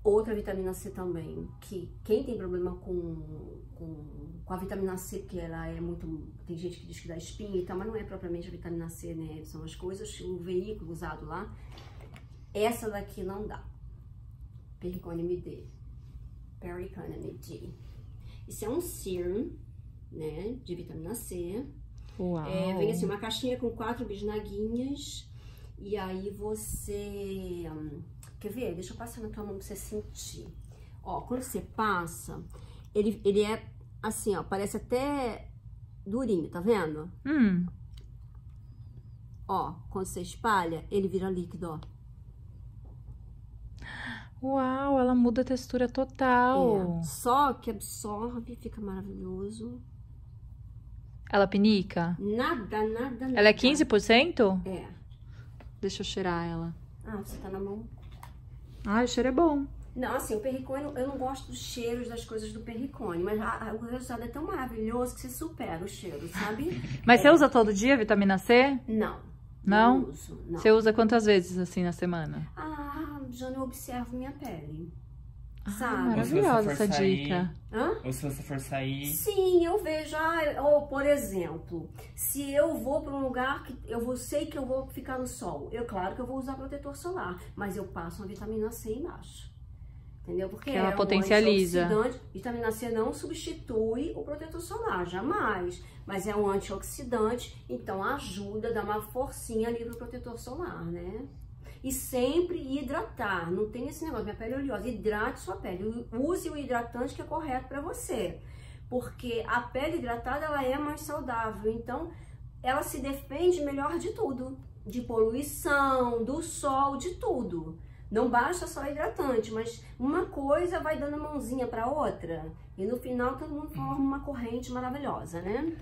B: Outra vitamina C também, que quem tem problema com, com, com a vitamina C, porque ela é muito. Tem gente que diz que dá espinha e tal, mas não é propriamente a vitamina C, né? São as coisas, o veículo usado lá. Essa daqui não dá. Pericone MD. Pericone MD. Isso é um serum, né? De vitamina C.
A: Uau.
B: É, vem assim, uma caixinha com quatro bisnaguinhas. E aí você. hum, quer ver? Deixa eu passar na tua mão pra você sentir. Ó, quando você passa, ele, ele é assim, ó, parece até durinho, tá vendo?
A: Hum,
B: Ó, quando você espalha, ele vira líquido, ó.
A: Uau, ela muda a textura total.
B: É, só que absorve, fica maravilhoso.
A: Ela pinica?
B: Nada, nada, nada.
A: Ela é 15%?
B: É.
A: Deixa eu cheirar ela.
B: Ah, você tá na mão.
A: Ah, o cheiro é bom.
B: Não, assim, o perricone, eu não gosto dos cheiros das coisas do perricone, mas a- a- o resultado é tão maravilhoso que você supera o cheiro, sabe?
A: Mas
B: É.
A: você usa todo dia vitamina C?
B: Não.
A: Não?
B: uso, não.
A: Você usa quantas vezes assim na semana?
B: Ah, já não observo minha pele.
A: Ah,
B: Sabe?
A: maravilhosa essa
C: sair-
A: dica.
B: Hã?
C: Ou se você for sair.
B: Sim, eu vejo. Ah, ou, por exemplo, se eu vou para um lugar que eu vou, sei que eu vou ficar no sol, eu, claro que eu vou usar protetor solar, mas eu passo uma vitamina C embaixo. Entendeu? Porque
A: Que ela
B: é um
A: potencializa.
B: antioxidante. Vitamina C não substitui o protetor solar, jamais. Mas é um antioxidante, então ajuda, dá uma forcinha ali pro protetor solar, né? E sempre hidratar. Não tem esse negócio, minha pele é oleosa. Hidrate sua pele. Use o hidratante que é correto para você. Porque a pele hidratada, ela é mais saudável. Então, ela se defende melhor de tudo. De poluição, do sol, de tudo. Não basta só hidratante, mas uma coisa vai dando mãozinha para outra. E no final todo mundo forma uma corrente maravilhosa, né?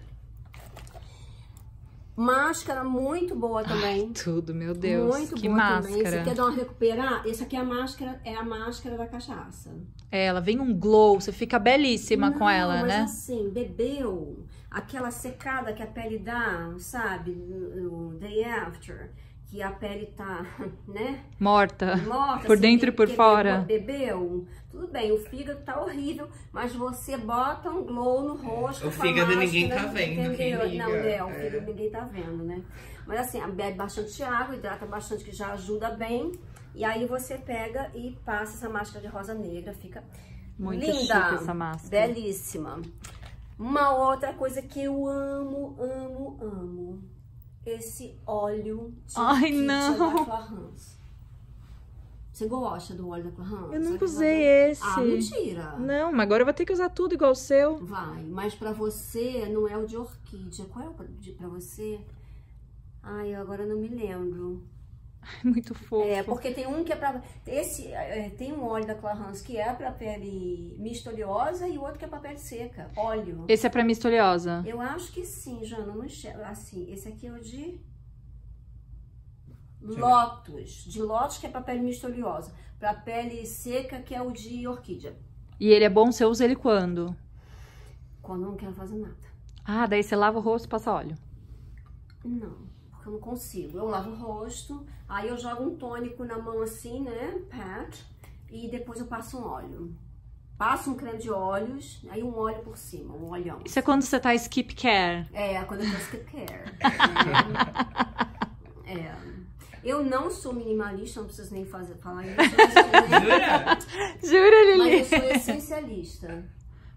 B: Máscara muito boa também.
A: Ai, tudo, meu Deus.
B: Muito
A: que
B: boa
A: máscara.
B: também. Você quer dar uma recuperar? Essa aqui é a máscara, é a máscara da cachaça.
A: É, ela vem um glow, você fica belíssima
B: Não,
A: com ela,
B: mas
A: né?
B: assim, bebeu, aquela secada que a pele dá, sabe? No day after, que a pele tá, né?
A: Morta.
B: Morta,
A: Por
B: assim,
A: dentro e por fora.
B: Bebeu, tudo bem, o fígado tá horrível, mas você bota um glow no rosto.
C: O fígado ninguém
B: máscara,
C: tá vendo, quem
B: Entendeu?
C: liga,
B: Não, é, o
C: é.
B: fígado ninguém tá vendo, né? Mas assim, bebe bastante água, hidrata bastante, que já ajuda bem. E aí você pega e passa essa máscara de rosa negra, fica
A: Muito
B: linda,
A: essa máscara.
B: belíssima. Uma outra coisa que eu amo, amo, amo. Esse óleo de
A: Ai, não.
B: da Clarins. Você gosta do óleo da Clarins?
A: Eu nunca usei esse.
B: Ah, mentira.
A: Não, mas agora eu vou ter que usar tudo igual o seu.
B: Vai, mas pra você não é o de orquídea. Qual é o de pra você? Ai, eu agora não me lembro.
A: Muito fofo.
B: É, porque tem um que é pra. Esse, é, tem um óleo da Clarins que é pra pele mista oleosa e o outro que é pra pele seca. Óleo.
A: Esse é pra mista oleosa.
B: Eu acho que sim, Jana, não enxergo. Assim, esse aqui é o de Lotus. De Lotus, que é pra pele mista oleosa. Pra pele seca, que é o de orquídea.
A: E ele é bom, você usa ele quando?
B: Quando eu não quero fazer nada.
A: Ah, daí você lava o rosto e passa óleo.
B: Não, porque eu não consigo. Eu lavo o rosto, aí eu jogo um tônico na mão assim, né? Pat. E depois eu passo um óleo. Passo um creme de óleos, aí um óleo por cima, um olhão.
A: Isso é quando você tá skip care.
B: É, quando eu faço skincare. É. é. Eu não sou minimalista, não preciso nem fazer, falar isso. Mas,
C: Jura?
A: Jura,
B: mas eu
A: Lili?
B: sou essencialista.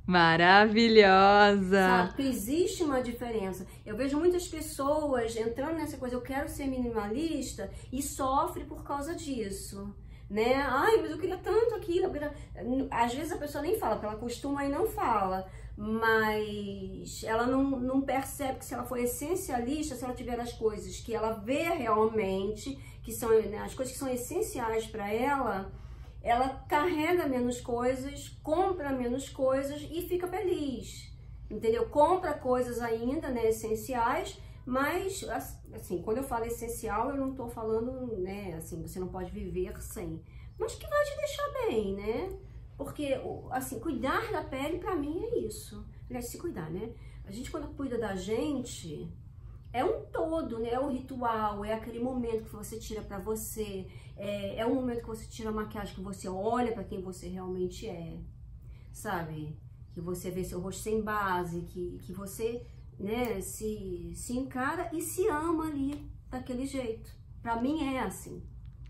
A: Maravilhosa.
B: Sabe? Existe uma diferença. Eu vejo muitas pessoas entrando nessa coisa, eu quero ser minimalista, e sofre por causa disso. Né? Ai, mas eu queria tanto aquilo. queria- Às vezes a pessoa nem fala, porque ela costuma e não fala. Mas ela não, não percebe que se ela for essencialista, se ela tiver as coisas que ela vê realmente, que são né, as coisas que são essenciais para ela, ela carrega menos coisas, compra menos coisas e fica feliz. Entendeu? Compra coisas ainda, né, essenciais, mas assim, quando eu falo essencial, eu não tô falando, né, assim, você não pode viver sem, mas que vai te deixar bem, né? Porque assim, cuidar da pele pra mim é isso. Aliás, se cuidar, né? A gente quando cuida da gente, é um todo, né? É um ritual, é aquele momento que você tira pra você, é, é um momento que você tira a maquiagem, que você olha pra quem você realmente é, sabe? Que você vê seu rosto sem base, que, que você, né, se, se encara e se ama ali daquele jeito. Pra mim é assim.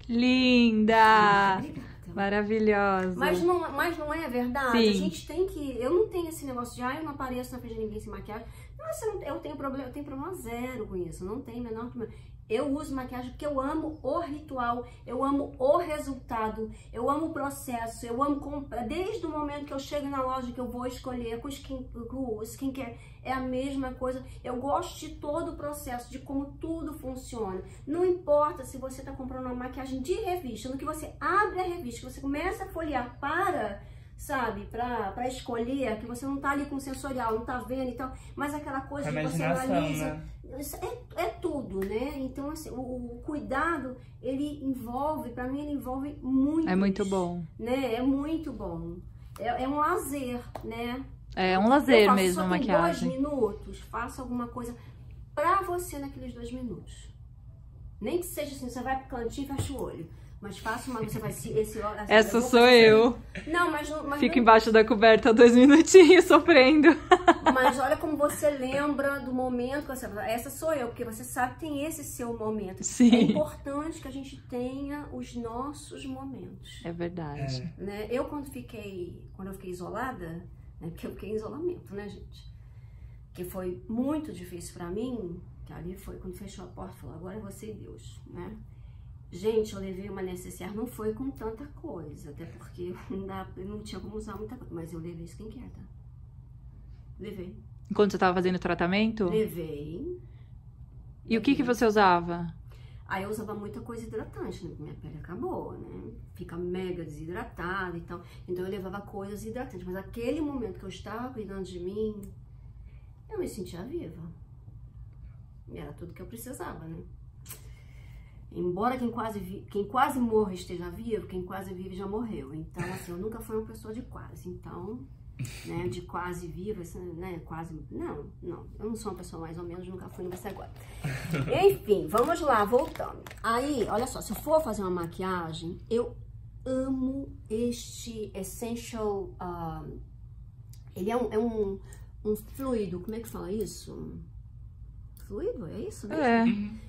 A: Linda.
B: Obrigada.
A: Maravilhosa.
B: Mas não, mas não é verdade?
A: Sim.
B: A gente tem que. Eu não tenho esse negócio de, ah, eu não apareço na frente de ninguém sem maquiagem. Nossa, eu, não- eu tenho problema, eu tenho problema zero com isso. Não tem menor problema. Eu uso maquiagem porque eu amo o ritual, eu amo o resultado, eu amo o processo, eu amo comprar. Desde o momento que eu chego na loja que eu vou escolher com, skin, o skincare, é a mesma coisa. Eu gosto de todo o processo, de como tudo funciona. Não importa se você está comprando uma maquiagem de revista, no que você abre a revista, que você começa a folhear para, sabe, pra, pra escolher, que você não tá ali com o sensorial, não tá vendo e tal, mas aquela coisa que você analisa.
C: né?
B: Isso É, é tudo, né? Então, assim, o, o cuidado, ele envolve, pra mim, ele envolve muito.
A: É muito bom.
B: Né? É muito bom. É, é um lazer, né?
A: É um
B: Eu
A: lazer
B: faço
A: mesmo
B: só
A: a maquiagem.
B: dois minutos, faça alguma coisa pra você naqueles dois minutos. Nem que seja assim, você vai pro cantinho e fecha o olho. Mas faça uma, você vai se esse assim,
A: Essa
B: vou
A: sou
B: fazer-
A: eu.
B: Não, mas, não- mas
A: Fico
B: não-
A: embaixo da coberta dois minutinhos sofrendo.
B: Mas olha como você lembra do momento que você essa sou eu, porque você sabe que tem esse seu momento.
A: Sim.
B: É importante que a gente tenha os nossos momentos,
A: É verdade.
B: né? Eu quando fiquei, quando eu fiquei isolada, né, porque eu fiquei em isolamento, né, gente? Que foi muito difícil pra mim, que ali foi quando fechou a porta, falou, agora é você e Deus, né? Gente, eu levei uma necessaire, não foi com tanta coisa, até porque não, dá, não tinha como usar muita coisa, mas eu levei skincare, tá? Levei.
A: Enquanto você tava fazendo o tratamento?
B: Levei.
A: E o que que você usava?
B: Aí eu usava muita coisa hidratante, né? Minha pele acabou, né? Fica mega desidratada e tal. Então eu levava coisas hidratantes. Mas aquele momento que eu estava cuidando de mim, eu me sentia viva. E era tudo que eu precisava, né? Embora quem quase, vi, quem quase morre esteja vivo, quem quase vive já morreu. Então, assim, eu nunca fui uma pessoa de quase. Então, né, de quase viva, assim, né, quase... Não, não. Eu não sou uma pessoa mais ou menos, nunca fui, não vai ser agora. Enfim, vamos lá, voltando. Aí, olha só, se eu for fazer uma maquiagem, eu amo este Essential... Uh, ele é um, é um, um fluido, como é que fala isso? Fluido, é isso mesmo?
A: É.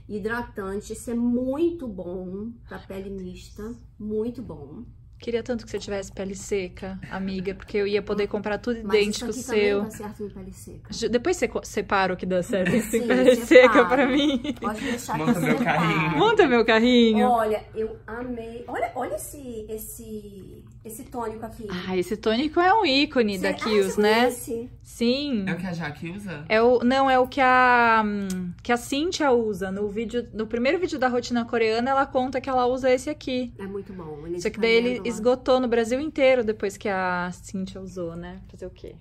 B: Hidratante, isso é muito bom pra pele mista, muito bom.
A: Queria tanto que você tivesse pele seca, amiga, porque eu ia poder comprar tudo
B: Mas
A: idêntico
B: isso aqui
A: seu.
B: também dá certo em pele seca.
A: Depois você separa o que dá certo
B: Sim,
A: pele
B: separo.
A: seca pra mim.
B: Pode deixar
C: Monta
B: que
C: meu
B: separa.
C: carrinho.
A: Monta meu carrinho.
B: Olha, eu amei. Olha, olha esse, esse, esse tônico aqui.
A: Ah, esse tônico é um ícone da Kills,
B: ah,
A: né?
B: conhece?
A: Sim.
C: É o que a Jaque usa?
A: É o, não, é o que a, hum, que a Cynthia usa. No vídeo, no primeiro vídeo da rotina coreana, ela conta que ela usa esse aqui.
B: É muito bom. Ele
A: Só que
B: tá
A: daí ele. Esgotou no Brasil inteiro depois que a Cynthia usou, né? Fazer o quê?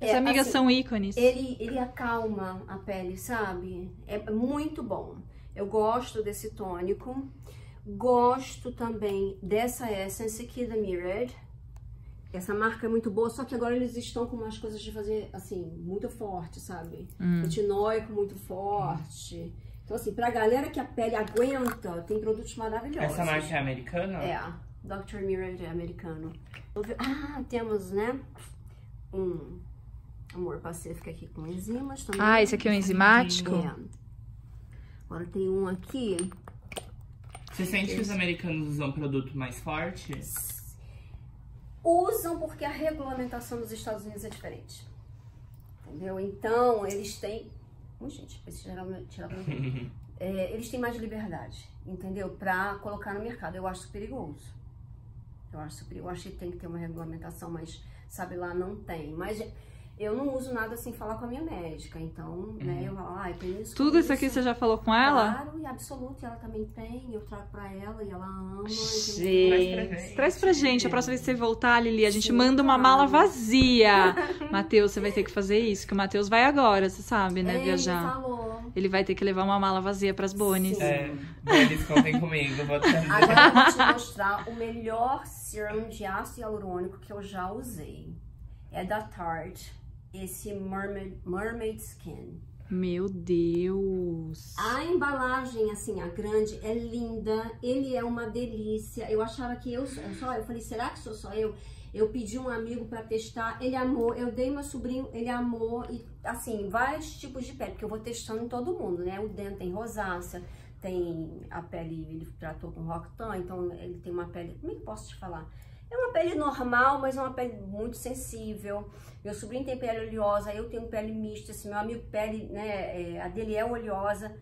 A: As
B: É,
A: amigas
B: assim,
A: são ícones.
B: Ele, ele acalma a pele, sabe? É muito bom. Eu gosto desse tônico. Gosto também dessa Essence aqui da Mirrored. Essa marca é muito boa, só que agora eles estão com umas coisas de fazer, assim, muito forte, sabe?
A: Hum.
B: Retinóico muito forte. Então, assim, pra galera que a pele aguenta, tem produtos maravilhosos.
C: Essa marca é americana?
B: É, Dr. Mirrored é americano. Ah, temos, né, um amor pacífico aqui com enzimas também.
A: Ah, esse aqui é um enzimático?
B: É. Agora tem um aqui.
C: Você sente que os americanos usam produto mais forte?
B: Usam porque a regulamentação dos Estados Unidos é diferente. Entendeu? Então, eles têm... Ui, gente, esse geralmente... geralmente- é, eles têm mais liberdade, entendeu? Pra colocar no mercado. Eu acho isso perigoso. Eu acho. Eu acho que tem que ter uma regulamentação, mas, sabe lá, não tem. Mas eu não uso nada sem falar com a minha médica. Então, né, eu falo, ah, eu tenho isso.
A: Tudo isso aqui você já falou com ela?
B: Claro, e absoluto, e ela também tem, eu trago pra ela e ela ama.
A: Gente, traz pra gente. A próxima vez que você voltar, Lili, a gente
B: Sim,
A: manda uma
B: claro.
A: mala vazia. Matheus, você vai ter que fazer isso, que o Matheus vai agora, você sabe, né?
B: Ele
A: Viajar.
B: falou.
A: Ele vai ter que levar uma mala vazia pras bones.
B: Sim.
C: É, eles contem comigo, vou.
B: Agora eu vou te mostrar o melhor serum de ácido hialurônico que eu já usei. É da Tarte, esse Mermaid, Mermaid Skin.
A: Meu Deus.
B: A embalagem, assim, a grande, é linda. Ele é uma delícia. Eu achava que eu sou só. Eu falei, será que sou só eu? Eu pedi um amigo pra testar. Ele amou. Eu dei meu sobrinho, ele amou. E, assim, vários tipos de pele, porque eu vou testando em todo mundo, né? O dente tem rosácea, tem a pele, ele tratou com Rocktan, então ele tem uma pele. Como é que posso te falar? É uma pele normal, mas é uma pele muito sensível. Meu sobrinho tem pele oleosa, eu tenho pele mista. Esse meu amigo pele, né? é, a dele é oleosa.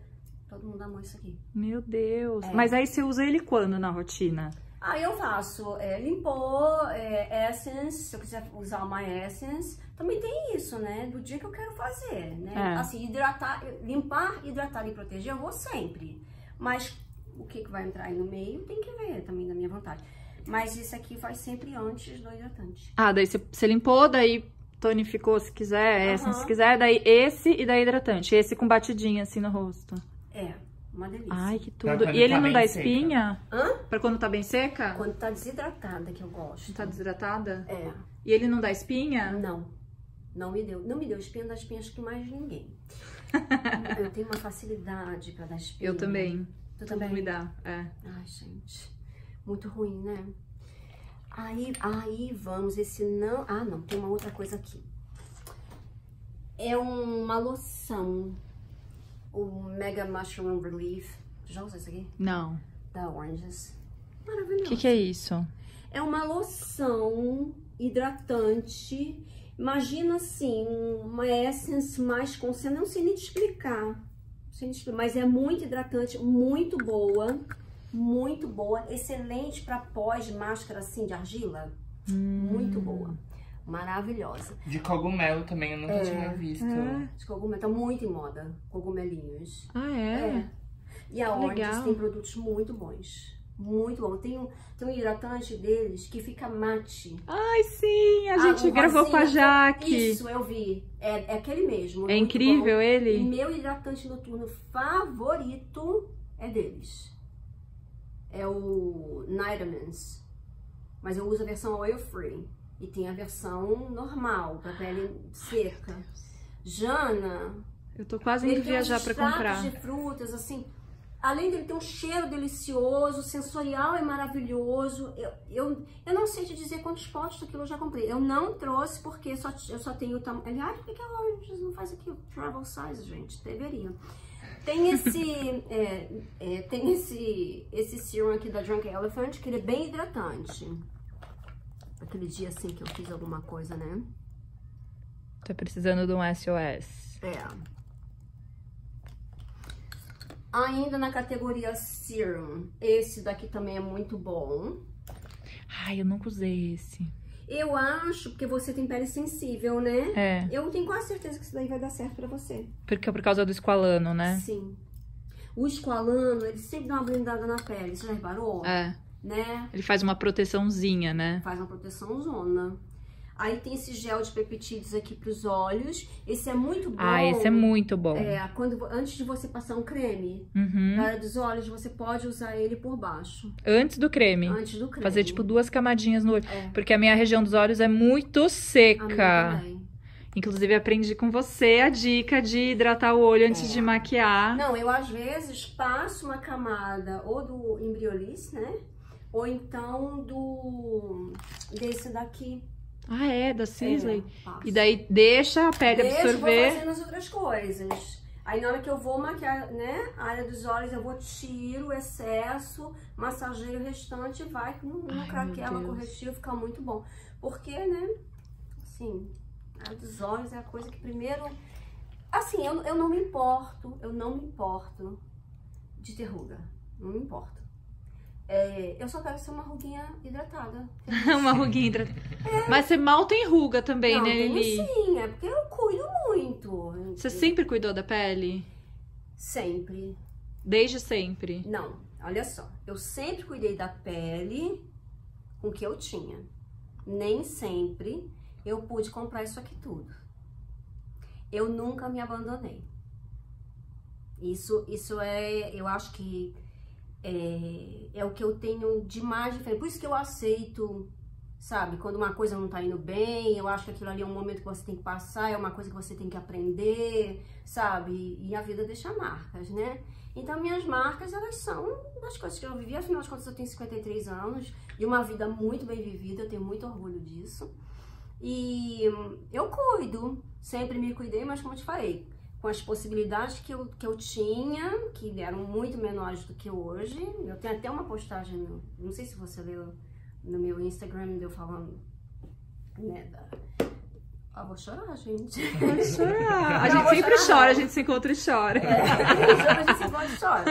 B: Todo mundo amou isso aqui.
A: Meu Deus.
B: É.
A: Mas aí você usa ele quando na rotina?
B: Aí eu faço é, limpou, é, essence, se eu quiser usar uma essence, também tem isso, né? Do dia que eu quero fazer, né?
A: É.
B: Assim, hidratar, limpar, hidratar e proteger, eu vou sempre. Mas o que, que vai entrar aí no meio, tem que ver também da minha vontade. Mas isso aqui faz sempre antes do hidratante.
A: Ah, daí você, limpou, daí tonificou se quiser,
B: Aham.
A: essence se quiser, daí esse e daí hidratante. Esse com batidinha assim no rosto.
B: É, uma delícia.
A: Ai, que tudo. E ele
C: tá
A: não dá
C: seca.
A: espinha?
B: Hã?
A: Pra quando tá bem seca?
B: Quando tá desidratada que eu gosto.
A: Tá desidratada?
B: É.
A: E ele não dá espinha?
B: Não. Não me deu. Não me deu espinha das espinhas que mais ninguém. eu tenho uma facilidade pra dar espinha.
A: Eu também.
B: Tu
A: Tudo
B: também?
A: me dá. É.
B: Ai, gente. Muito ruim, né? Aí, aí vamos, esse não... Ah, não, tem uma outra coisa aqui. É uma loção. O Mega Mushroom Relief. Já usou isso aqui?
A: Não.
B: Da Oranges.
A: O
B: Maravilhoso.
A: que, que é isso?
B: É uma loção hidratante. Imagina assim, uma essence mais concentrada. Não sei nem te explicar. Não sei nem te explicar, Mas é muito hidratante, muito boa. muito boa, excelente para pós máscara assim de argila.
A: Hum.
B: Muito boa. Maravilhosa.
C: De cogumelo também, eu nunca
B: É.
C: tinha visto.
A: É.
B: De cogumelo, tá muito em moda, cogumelinhos.
A: Ah, é?
B: E a Orange tem produtos muito bons. Muito bom. Tem um, tem um hidratante deles que fica mate.
A: Ai, sim, a
B: Ah,
A: gente
B: um
A: gravou com a. Jaque.
B: Isso, eu vi. É, é aquele mesmo.
A: É incrível
B: bom. E
A: ele?
B: meu hidratante noturno favorito é deles. É o Nightamins. Mas eu uso a versão oil free. E tem a versão normal, pra pele seca. Jana,
A: Eu tô quase indo viajar
B: extratos
A: comprar.
B: de frutas, assim. Além dele ter um cheiro delicioso, sensorial é maravilhoso. Eu, eu, eu não sei te dizer quantos potes daquilo eu já comprei. Eu não trouxe porque só, eu só tenho o tamanho. Aliás, por que a Orange não faz aqui o travel size, gente? Deveria. Tem esse, é, é, tem esse, esse serum aqui da Drunk Elephant, que ele é bem hidratante. Aquele dia, assim, que eu fiz alguma coisa, né?
A: Tô precisando de um SOS.
B: É. Ainda na categoria Serum, esse daqui também é muito bom.
A: Ai, eu nunca usei esse.
B: Eu acho que você tem pele sensível, né?
A: É,
B: Eu tenho quase certeza que isso daí vai dar certo pra você.
A: porque é por causa do esqualano, né?
B: Sim. O esqualano, ele sempre dá uma blindada na pele, você já reparou?
A: É,
B: Né?
A: ele faz uma proteçãozinha, né?
B: Faz uma proteção zona. Aí tem esse gel de peptídeos aqui pros olhos. Esse é muito bom.
A: Ah, esse é muito bom.
B: É, quando, antes de você passar um creme
A: Uhum.
B: na área dos olhos, você pode usar ele por baixo.
A: Antes do creme.
B: Antes do creme.
A: Fazer tipo duas camadinhas no olho.
B: É.
A: Porque a minha região dos olhos é muito
B: A
A: seca.
B: também.
A: Inclusive, aprendi com você a dica de hidratar o olho antes
B: É.
A: de maquiar.
B: Não, eu às vezes passo uma camada ou do Embryoliss, né? Ou então do desse daqui.
A: Ah, é, da Sisley.
B: É.
A: E daí deixa a pele
B: Deixa, vou
A: absorver.
B: fazendo as outras coisas. Aí na hora que eu vou maquiar, né, a área dos olhos, eu vou tiro o excesso, massageio o restante e vai no, no craquela corretivo, fica muito bom. Porque, né, assim, a área dos olhos é a coisa que primeiro... Assim, eu, eu não me importo, eu não me importo de ter ruga. Não me importo. É, eu só quero ser uma ruguinha hidratada.
A: uma ruguinha. hidra- Mas você mal tem ruga também,
B: não,
A: né, Lili?
B: sim, é porque eu cuido muito.
A: Você sempre cuidou da pele?
B: Sempre.
A: Desde sempre.
B: Não, olha só. Eu sempre cuidei da pele com o que eu tinha. Nem sempre eu pude comprar isso aqui tudo. Eu nunca me abandonei. Isso, isso é, eu acho que é, é o que eu tenho de mais diferente. Por isso que eu aceito, sabe? Quando uma coisa não tá indo bem, eu acho que aquilo ali é um momento que você tem que passar, é uma coisa que você tem que aprender, sabe? E a vida deixa marcas, né? Então, minhas marcas, elas são das coisas que eu vivi. Afinal de contas, eu tenho 53 anos e uma vida muito bem vivida. Eu tenho muito orgulho disso. E hum, eu cuido. Sempre me cuidei, mas como eu te falei, com as possibilidades que eu, que eu tinha, que eram muito menores do que hoje. Eu tenho até uma postagem, no, não sei se você leu no meu Instagram, eu falando, né, da... Ah, vou chorar, gente.
A: Pode chorar. A gente
B: vou
A: sempre
B: chorar,
A: chora,
B: não.
A: a gente se encontra e chora.
B: É, a gente se pode chora.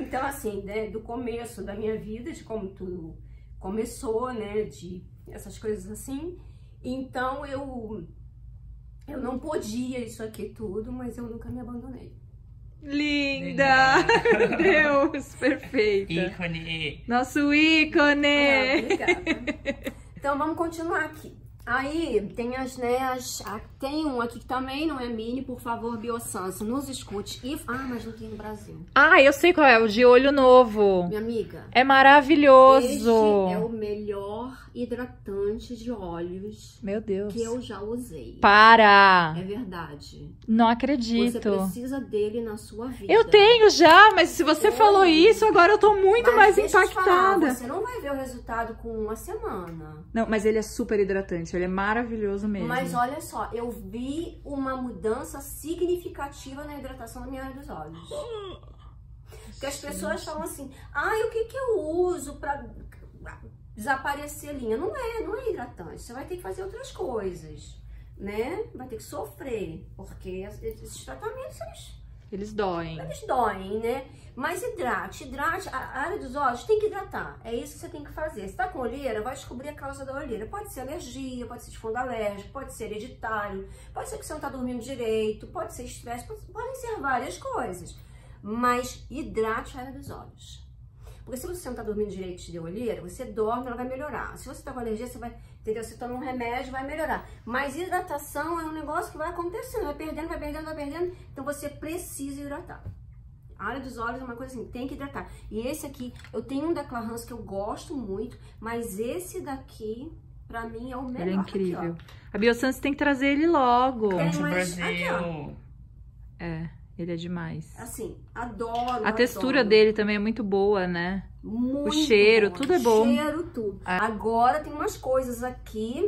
B: Então, assim, né, do começo da minha vida, de como tudo começou, né, de essas coisas assim. Então, eu, eu não podia isso aqui tudo, mas eu nunca me abandonei.
A: Linda! Deus, perfeita.
C: Ícone.
A: Nosso ícone!
B: Ah, obrigada. Então, vamos continuar aqui. Aí, tem as, né, as, tem um aqui que também não é mini, por favor, Biossans, nos escute. E, ah, mas não tem no Brasil.
A: Ah, eu sei qual é, o de olho novo.
B: Minha amiga,
A: É
B: Este
A: maravilhoso.
B: é o melhor hidratante de olhos
A: Meu Deus.
B: que eu já usei.
A: Para!
B: É verdade.
A: Não
B: Você
A: acredito.
B: precisa dele na sua vida.
A: Eu tenho já, mas se você falou isso, agora eu tô muito
B: Mas
A: mais
B: te falar,
A: impactada.
B: você não vai ver o resultado com uma semana.
A: Não, mas ele é super hidratante, ele é maravilhoso mesmo.
B: Mas olha só, eu vi uma mudança significativa na hidratação da minha área dos olhos. Porque as pessoas falam assim, ai, o que que eu uso pra desaparecer a linha? Não é, não é hidratante. Você vai ter que fazer outras coisas, né? Vai ter que sofrer, porque esses tratamentos, eles,
A: Eles doem.
B: Eles doem, né? Mas hidrate, hidrate, a área dos olhos tem que hidratar. É isso que você tem que fazer. Se tá com olheira, vai descobrir a causa da olheira. Pode ser alergia, pode ser de fundo alérgico, pode ser hereditário, pode ser que você não tá dormindo direito, pode ser estresse, pode, podem ser várias coisas. Mas hidrate a área dos olhos. Porque se você não tá dormindo direito de olheira, você dorme, ela vai melhorar. Se você tá com alergia, você vai, entendeu? Você toma um remédio, vai melhorar. Mas hidratação é um negócio que vai acontecendo, vai perdendo, vai perdendo, vai perdendo. Então você precisa hidratar. A área dos olhos é uma coisa assim, tem que hidratar. E esse aqui, eu tenho um da Clarins que eu gosto muito, mas esse daqui, pra mim, é o melhor.
A: Ele é incrível.
B: Aqui,
A: a Biosense tem que trazer ele logo.
C: Conte
B: mas-
C: Brasil.
B: aqui,
A: É, ele é demais.
B: Assim, adoro.
A: A textura
B: adoro.
A: dele também é muito boa, né?
B: Muito
A: cheiro,
B: bom,
A: tudo é bom.
B: cheiro, tudo. Agora tem umas coisas aqui,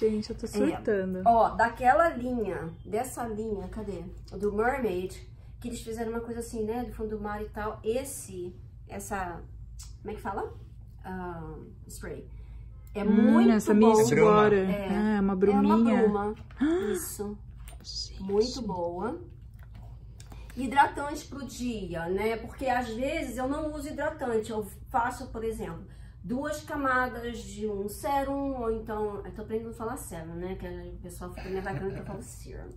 A: Gente, eu tô
B: surtando. ó, daquela linha, dessa linha, cadê? Do Mermaid, que eles fizeram uma coisa assim, né, do fundo do mar e tal. Esse, essa, como é que fala? Ah, spray. É muito
A: Hum, essa
B: bom.
C: Bruma.
A: agora.
B: É.
A: Ah, uma
B: É uma
A: bruminha.
B: bruma. Isso. Muito boa. Hidratante pro dia, né? Porque às vezes eu não uso hidratante. Eu faço, por exemplo, duas camadas de um serum, ou então. Eu tô aprendendo a falar serum, né? Que o pessoal fica me atacando que eu falo serum.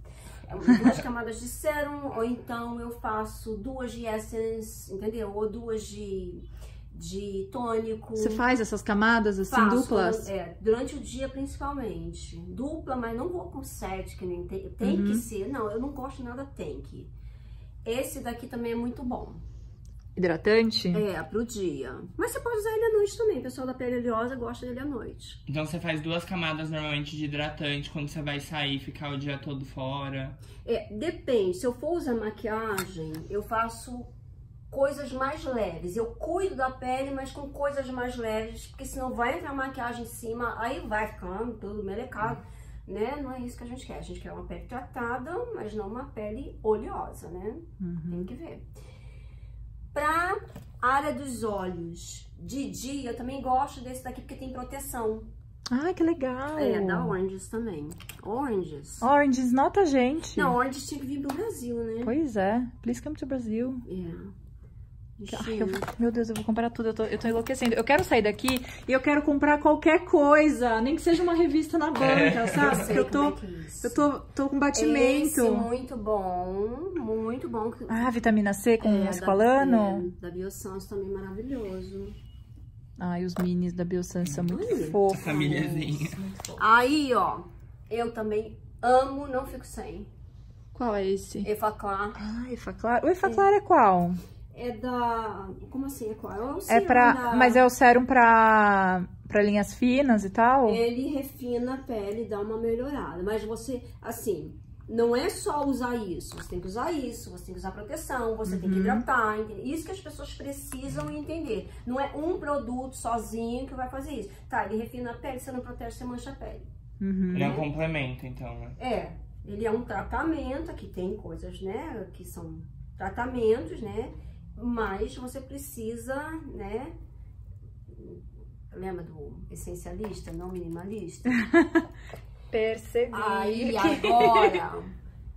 B: É, Duas camadas de serum, ou então eu faço duas de essence, entendeu? Ou duas de, de tônico.
A: Você faz essas camadas assim,
B: Faço,
A: duplas?
B: É, durante o dia principalmente. Dupla, mas não vou com sete, que nem tem. Tem
A: Uhum.
B: que ser. Não, eu não gosto nada tem que. Esse daqui também é muito bom.
A: Hidratante?
B: É, pro dia. Mas você pode usar ele à noite também. O pessoal da pele oleosa gosta dele à noite.
C: Então você faz duas camadas normalmente de hidratante quando você vai sair, ficar o dia todo fora.
B: É, depende. Se eu for usar maquiagem, eu faço coisas mais leves. Eu cuido da pele, mas com coisas mais leves, porque senão vai entrar maquiagem em cima, aí vai ficando tudo melecado, né? Não é isso que a gente quer. A gente quer uma pele tratada, mas não uma pele oleosa, né?
A: Uhum.
B: Tem que ver. Pra área dos olhos, de dia, eu também gosto desse daqui porque tem proteção.
A: Ai, que legal.
B: É, da Oranges também. Oranges.
A: Oranges, nota a gente.
B: Não, Oranges tinha que vir pro Brasil, né?
A: Pois é. Please come to Brasil.
B: É.
A: Ai, eu meu Deus, eu vou comprar tudo. Eu tô, eu tô enlouquecendo. Eu quero sair daqui e eu quero comprar qualquer coisa. Nem que seja uma revista na banca, sabe? Porque eu tô,
B: é que é
A: eu tô, tô com
B: Esse
A: batimento.
B: muito bom, muito bom.
A: Ah, vitamina C com
B: É,
A: esqualano.
B: Da, é, da Biossans também maravilhoso.
A: Ai, os minis da Biosense são muito
B: Olha.
A: fofos.
C: Famíliazinha.
B: Aí, ó, eu também amo, não fico sem.
A: Qual é esse?
B: Efaclar.
A: Ai, Efaclar. O Efaclar é qual?
B: É da... Como assim? É qual? É, o
A: É
B: serum
A: pra.
B: da-
A: Mas é o sérum pra, pra linhas finas e tal?
B: Ele refina a pele, dá uma melhorada. Mas você, assim, não é só usar isso. Você tem que usar isso, você tem que usar proteção, você tem que
A: Uhum.
B: hidratar. Isso que as pessoas precisam entender. Não é um produto sozinho que vai fazer isso. Tá, ele refina a pele, você não protege, você mancha a pele.
A: Uhum.
C: Ele é um complemento, então, né?
B: É, ele é um tratamento, aqui tem coisas, né, que são tratamentos, né, mas você precisa, né, lembra do essencialista, não minimalista?
A: Percebi.
B: Aí agora,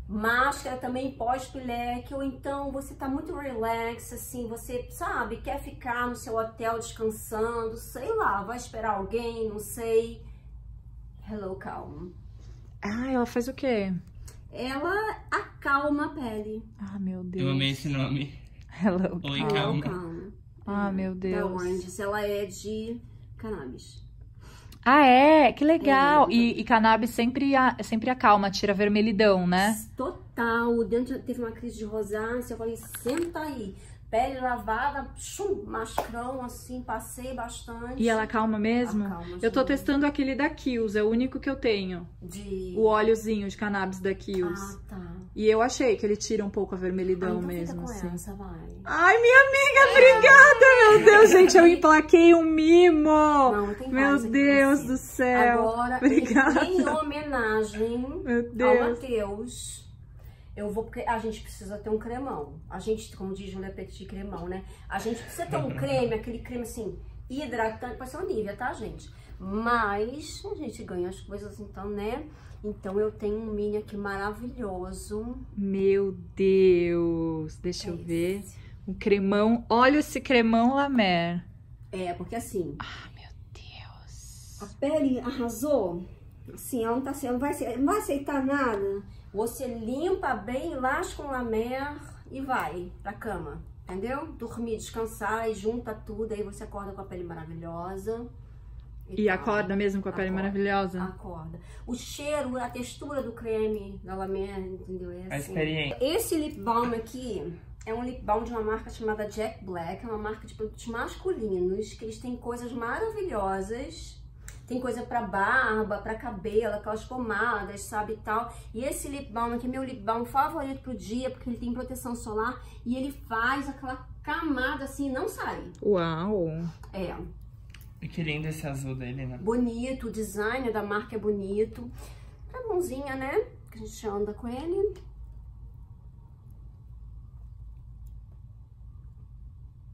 B: máscara também pós-pileque, ou então você tá muito relax, assim, você, sabe, quer ficar no seu hotel descansando, sei lá, vai esperar alguém, não sei. Hello Calm.
A: Ah, ela faz o quê?
B: Ela acalma a pele.
A: Ah, meu Deus.
C: Eu amei esse nome.
A: Hello.
C: Oi,
B: Hello
C: calma.
B: Calm.
A: Ah,
B: É,
A: meu
B: Da
A: Deus.
B: Orange, ela é de cannabis.
A: Ah, é? Que legal.
B: É.
A: E, e cannabis sempre, a- sempre acalma, tira vermelhidão, né?
B: Total. Dentro teve uma crise de rosácea, eu falei, senta aí. Pele lavada, chum, mascrão, assim, passei bastante.
A: E ela acalma mesmo?
B: Acalma,
A: eu tô
B: sim.
A: testando aquele da Kills, é o único que eu tenho.
B: De...
A: O óleozinho de cannabis da Kills.
B: Ah, tá.
A: E eu achei que ele tira um pouco a
B: Ah,
A: vermelhidão
B: então
A: mesmo, assim.
B: essa.
A: Ai, minha amiga, obrigada, meu Deus, gente, eu emplaquei um mimo.
B: Não, tem
A: Meu
B: pra
A: Deus
B: você.
A: do céu.
B: Agora,
A: Obrigada.
B: em, em homenagem
A: Meu
B: ao
A: Deus.
B: Matheus, eu vou, porque a gente precisa ter um cremão. A gente, como diz Julia Petit, cremão, né? A gente precisa ter um creme, aquele creme assim, hidratante, pode ser o Nivea, tá, gente? Mas a gente ganha as coisas, então, né? Então eu tenho um mini aqui maravilhoso.
A: Meu Deus. Deixa
B: É
A: eu ver.
B: esse.
A: O cremão. Olha esse cremão La Mer.
B: É, porque assim,
A: Ah, meu Deus.
B: a pele arrasou. Assim, ela não tá não vai, não vai aceitar nada. Você limpa bem, lasca um lamer e vai pra cama. Entendeu? Dormir, descansar e junta tudo. Aí você acorda com a pele maravilhosa.
A: E
B: tal.
A: acorda mesmo com a pele
B: Acorda.
A: maravilhosa?
B: Acorda. O cheiro, a textura do creme da La Mer, entendeu? É
C: A
B: assim.
C: experiência.
B: Esse lip balm aqui é um lip balm de uma marca chamada Jack Black, é uma marca de produtos masculinos, que eles têm coisas maravilhosas. Tem coisa pra barba, pra cabelo, aquelas pomadas, sabe, e tal. E esse lip balm aqui é meu lip balm favorito pro dia, porque ele tem proteção solar e ele faz aquela camada assim, não sai.
A: Uau.
B: É,
C: E que lindo esse azul dele, né?
B: bonito, o design da marca é bonito. Pra mãozinha, né? Que a gente anda com ele.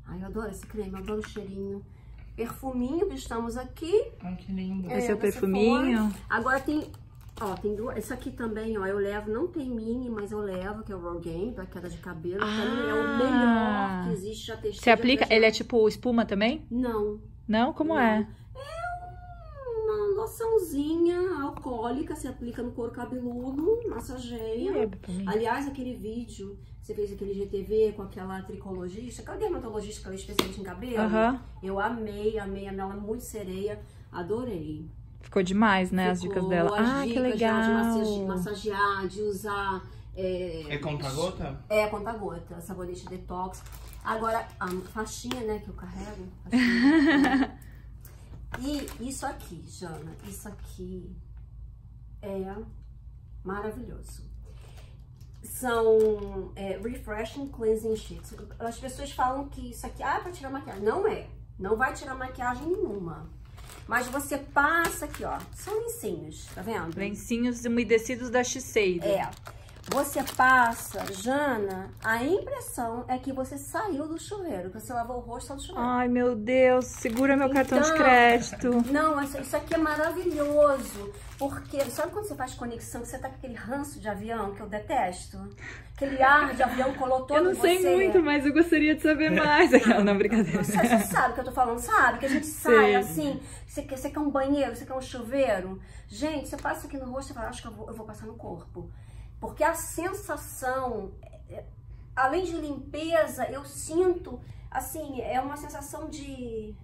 B: Ai, eu adoro esse creme, eu adoro o cheirinho. Perfuminho que estamos aqui.
C: Ai, que lindo.
B: É,
A: Esse é o
B: você
A: perfuminho?
B: Agora tem, ó, tem duas. Esse aqui também, ó, eu levo, não tem mini, mas eu levo, que é o Rogaine, da queda de cabelo. Mim é o
A: Ah.
B: melhor que existe, já testei.
A: Você
B: já
A: aplica. Ele é tipo espuma também?
B: Não,
A: Não? Como
B: Não.
A: é?
B: uma loçãozinha alcoólica, você aplica no couro cabeludo, massageia.
A: Ih, pra mim.
B: Aliás, aquele vídeo, você fez aquele GTV com aquela tricologista, aquela dermatologista que ela é especialista em cabelo.
A: Aham.
B: Eu amei, amei, amei, ela é muito sereia, adorei.
A: Ficou demais, né? As
B: Ficou,
A: dicas dela.
B: as
A: Ah, que
B: dicas de
A: legal.
B: massage- massagear, de usar é,
C: É conta-gota?
B: é, conta-gota, sabonete detox. Agora, a faixinha, né, que eu carrego. faixinha. e isso aqui, Jana, isso aqui é maravilhoso. São é, Refreshing Cleansing Sheets. As pessoas falam que isso aqui ah, é pra tirar maquiagem. Não é. Não vai tirar maquiagem nenhuma. Mas você passa aqui, ó. São lencinhos, tá vendo?
A: Lencinhos umedecidos da Shiseido.
B: É. Você passa, Jana, a impressão é que você saiu do chuveiro, que você lavou o rosto saiu do chuveiro.
A: Ai, meu Deus. Segura meu cartão de
B: Então-
A: crédito.
B: Não, isso, aqui é maravilhoso. Porque, sabe quando você faz conexão, que você tá com aquele ranço de avião, que eu detesto? Aquele ar de avião colou todo
A: Eu não sei
B: você.
A: muito, mas eu gostaria de saber mais. Aquela, não, brincadeira.
B: Você, você sabe o que eu tô falando, sabe? Que a gente
A: Sei.
B: sai assim, você quer, você quer um banheiro, você quer um chuveiro. Gente, você passa aqui no rosto e fala, acho que eu vou, eu vou passar no corpo. Porque a sensação, é- é- além de limpeza, eu sinto, assim, é uma sensação de,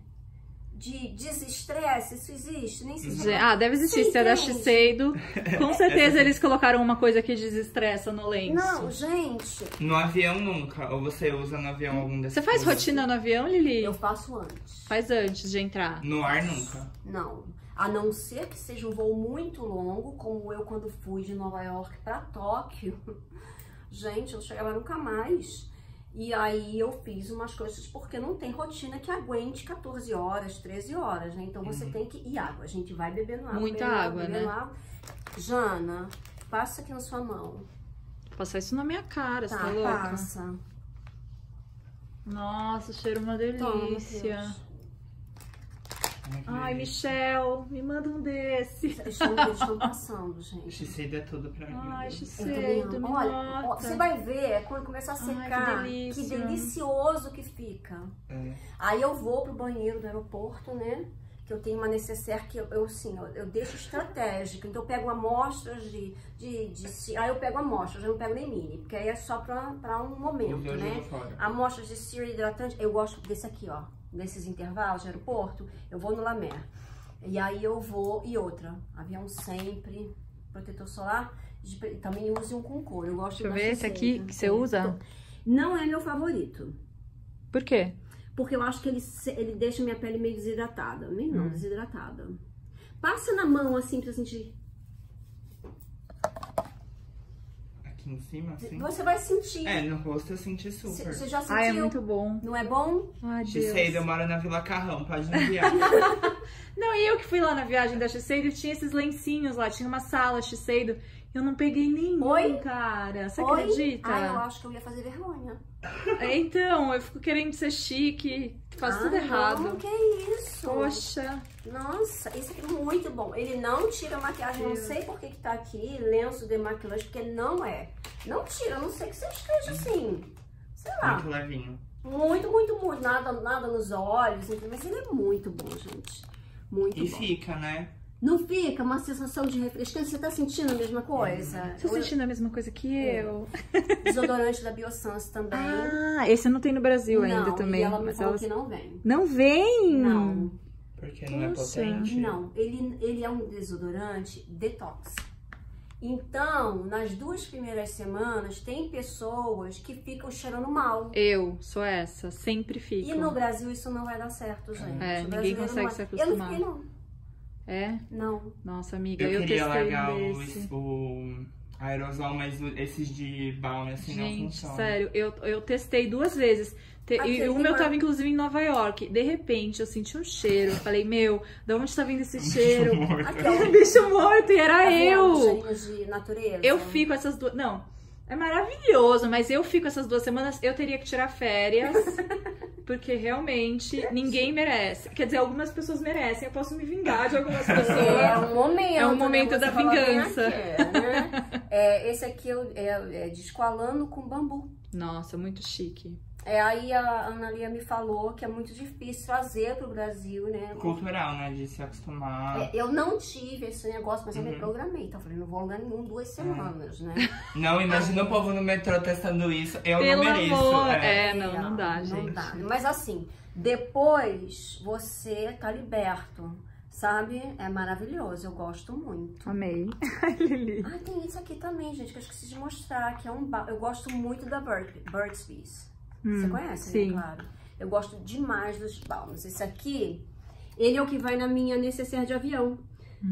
B: de desestresse. Isso existe? Nem sei se é
A: Ah, deve existir.
B: Você
A: Se é da? Shiseido, com certeza eles colocaram uma coisa que desestressa no lenço.
B: Não, gente,
C: No avião nunca. Ou você usa no avião algum desses
A: Você faz
C: produtos?
A: rotina no avião, Lili?
B: eu faço antes.
A: Faz antes de entrar.
C: No ar nunca.
B: Não. A não ser que seja um voo muito longo, como eu quando fui de Nova York pra Tóquio. Gente, eu não chegava nunca mais. E aí eu fiz umas coisas porque não tem rotina que aguente 14 horas, 13 horas, né? Então você tem que. E água, a gente vai bebendo água.
A: Muita
B: bebendo
A: água,
B: bebendo
A: né?
B: água. Jana, passa aqui na sua mão.
A: Vou passar isso na minha cara, você
B: Tá,
A: tá louca?
B: passa.
A: Nossa, cheiro é uma
B: Toma,
A: delícia.
B: Deus.
C: Ai, que
A: Ai. Michel, me manda um desse.
B: Eles estão, eles estão passando, gente.
C: Shiseido é tudo pra mim.
A: Ai,
B: amo. Olha, ó, você vai ver quando começar a
A: Ai, que
B: secar,
A: delícia.
B: que delicioso que fica.
C: É.
B: Aí eu vou pro banheiro do aeroporto, né? Que eu tenho uma necessaire que eu, eu assim, eu, eu deixo estratégica. Então eu pego amostras de, de, de. Aí eu pego amostras, eu não pego nem mini, porque aí é só pra, pra um momento, né? Amostras de Siri hidratante, eu gosto desse aqui, ó. Nesses intervalos de aeroporto, eu vou no Lamer. E aí eu vou. E outra, avião sempre, protetor solar. de também use um com cor. Eu gosto
A: Deixa eu ver esse aqui que você usa.
B: Não é meu favorito.
A: Por quê?
B: Porque eu acho que ele, ele deixa minha pele meio desidratada. Meio não,
A: Hum.
B: desidratada. Passa na mão assim pra sentir.
C: Aqui em cima, assim.
B: Você vai sentir.
C: É, no rosto eu senti super.
B: Você já sentiu?
A: Ai, é muito bom.
B: Não é bom?
A: Ai, Deus.
C: Eu moro na Vila Carrão, pode me enviar.
A: Não, e eu que fui lá na viagem da Shiseido e tinha esses lencinhos lá, tinha uma sala Shiseido. Eu não peguei nenhum,
B: Oi?
A: cara. Você
B: Oi?
A: acredita?
B: Ah, eu acho que eu ia fazer vergonha.
A: É, Então, eu fico querendo ser chique. Faz tudo
B: Ah,
A: errado.
B: Não, que isso?
A: Poxa.
B: Nossa, isso aqui é muito bom. Ele não tira maquiagem, não sei por que que tá aqui, lenço de maquilagem, porque não é. Não tira, a não sei que você esteja assim, sei lá,
C: Muito levinho.
B: muito, muito, muito, nada, nada nos olhos, mas ele é muito bom, gente. Muito
C: E
B: bom.
C: fica, né?
B: Não fica uma sensação de refrescante? Você tá sentindo a mesma coisa?
A: Tô
B: O
A: sentindo a mesma coisa que
B: É.
A: eu.
B: desodorante da Biossance também.
A: Ah, esse não tem no Brasil ainda
B: não,
A: também.
B: E ela me
A: mas
B: falou
A: elas-
B: que não vem.
A: Não vem?
B: Não,
C: Porque não é potente.
B: não. Ele, ele é um desodorante detox. Então, nas duas primeiras semanas, tem pessoas que ficam cheirando mal.
A: Eu sou essa, sempre fico.
B: E no Brasil isso não vai dar certo, gente.
A: É, ninguém consegue
B: não
A: se
B: vai- Eu não
A: acostumar.
B: fiquei, não.
A: É?
B: Não.
A: Nossa, amiga,
C: Eu,
A: eu,
C: queria
A: testei
C: largar
A: um
C: o,
A: desse.
C: o aerosol, mas esses de balme assim não
A: Gente,
C: funcionam.
A: sério, eu, eu testei duas vezes. Te-
B: Aquele
A: e o meu tava, inclusive, em Nova York. De repente, eu senti um cheiro. Eu falei, meu, de onde tá vindo esse cheiro?
B: Aqui,
A: É um bicho morto, e era
B: Tá
A: eu.
B: de natureza.
A: Eu fico essas duas. Não, é maravilhoso, mas eu fico essas duas semanas. Eu teria que tirar férias. Porque realmente ninguém merece. Quer dizer, algumas pessoas merecem. Eu posso me vingar de algumas
B: É
A: pessoas.
B: um momento.
A: É um momento
B: né?
A: da
B: Você fala, "Vem
A: vingança."
B: aqui, né? É, esse aqui é, é, é descoalando com bambu.
A: Nossa, muito chique.
B: É, aí a Ana Lia me falou que é muito difícil trazer pro Brasil, né?
C: Cultural, né? De se acostumar.
B: É, eu não tive esse negócio, mas eu me
C: Uhum.
B: programei. Então eu falei, não vou lugar nenhum duas semanas, né?
C: Não, imagina o povo no metrô testando isso. Eu
A: Pelo
C: não mereço.
A: amor.
C: é.
A: É, não, não dá, gente.
B: Não dá. Mas assim, depois você tá liberto, sabe? É maravilhoso, eu gosto muito.
A: Amei. Ai, Lili.
B: Ah, tem isso aqui também, gente, que eu esqueci de mostrar, que é um ba... Eu gosto muito da Bird... Burt's Bees. Você
A: Hum,
B: conhece,
A: sim.
B: né? Claro. Eu gosto demais dos balms. Esse aqui, ele é o que vai na minha necessaire de avião.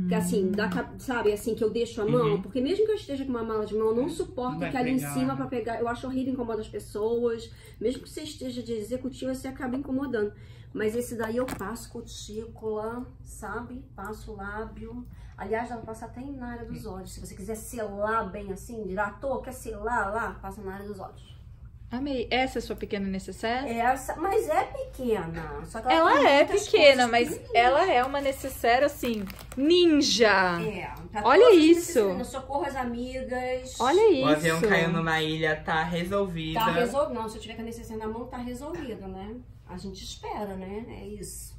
B: Que assim, dá, ca- sabe, assim, que eu deixo a mão,
C: Uhum.
B: porque mesmo que eu esteja com uma mala de mão, eu não suporto
C: Vai
B: ficar ali em cima
C: né?
B: pra pegar. Eu acho horrível, incomoda as pessoas. Mesmo que você esteja de executiva, você acaba incomodando. Mas esse daí eu passo cutícula, sabe? Passo lábio. Aliás, dá pra passar até na área dos olhos. Se você quiser selar bem assim, diretor, quer selar lá, passa na área dos olhos.
A: Amei. Essa é a sua pequena necessaire?
B: Essa, mas é pequena. Só que
A: Ela
B: tem
A: é pequena, mas ela é uma necessaire, assim, ninja.
B: É, pra
A: Olha isso.
B: Socorro às amigas.
A: Olha isso.
C: O avião caiu numa ilha, tá resolvida.
B: Tá resolvido. Não, se eu tiver com a necessidade na mão, tá resolvido, né? A gente espera, né? É isso.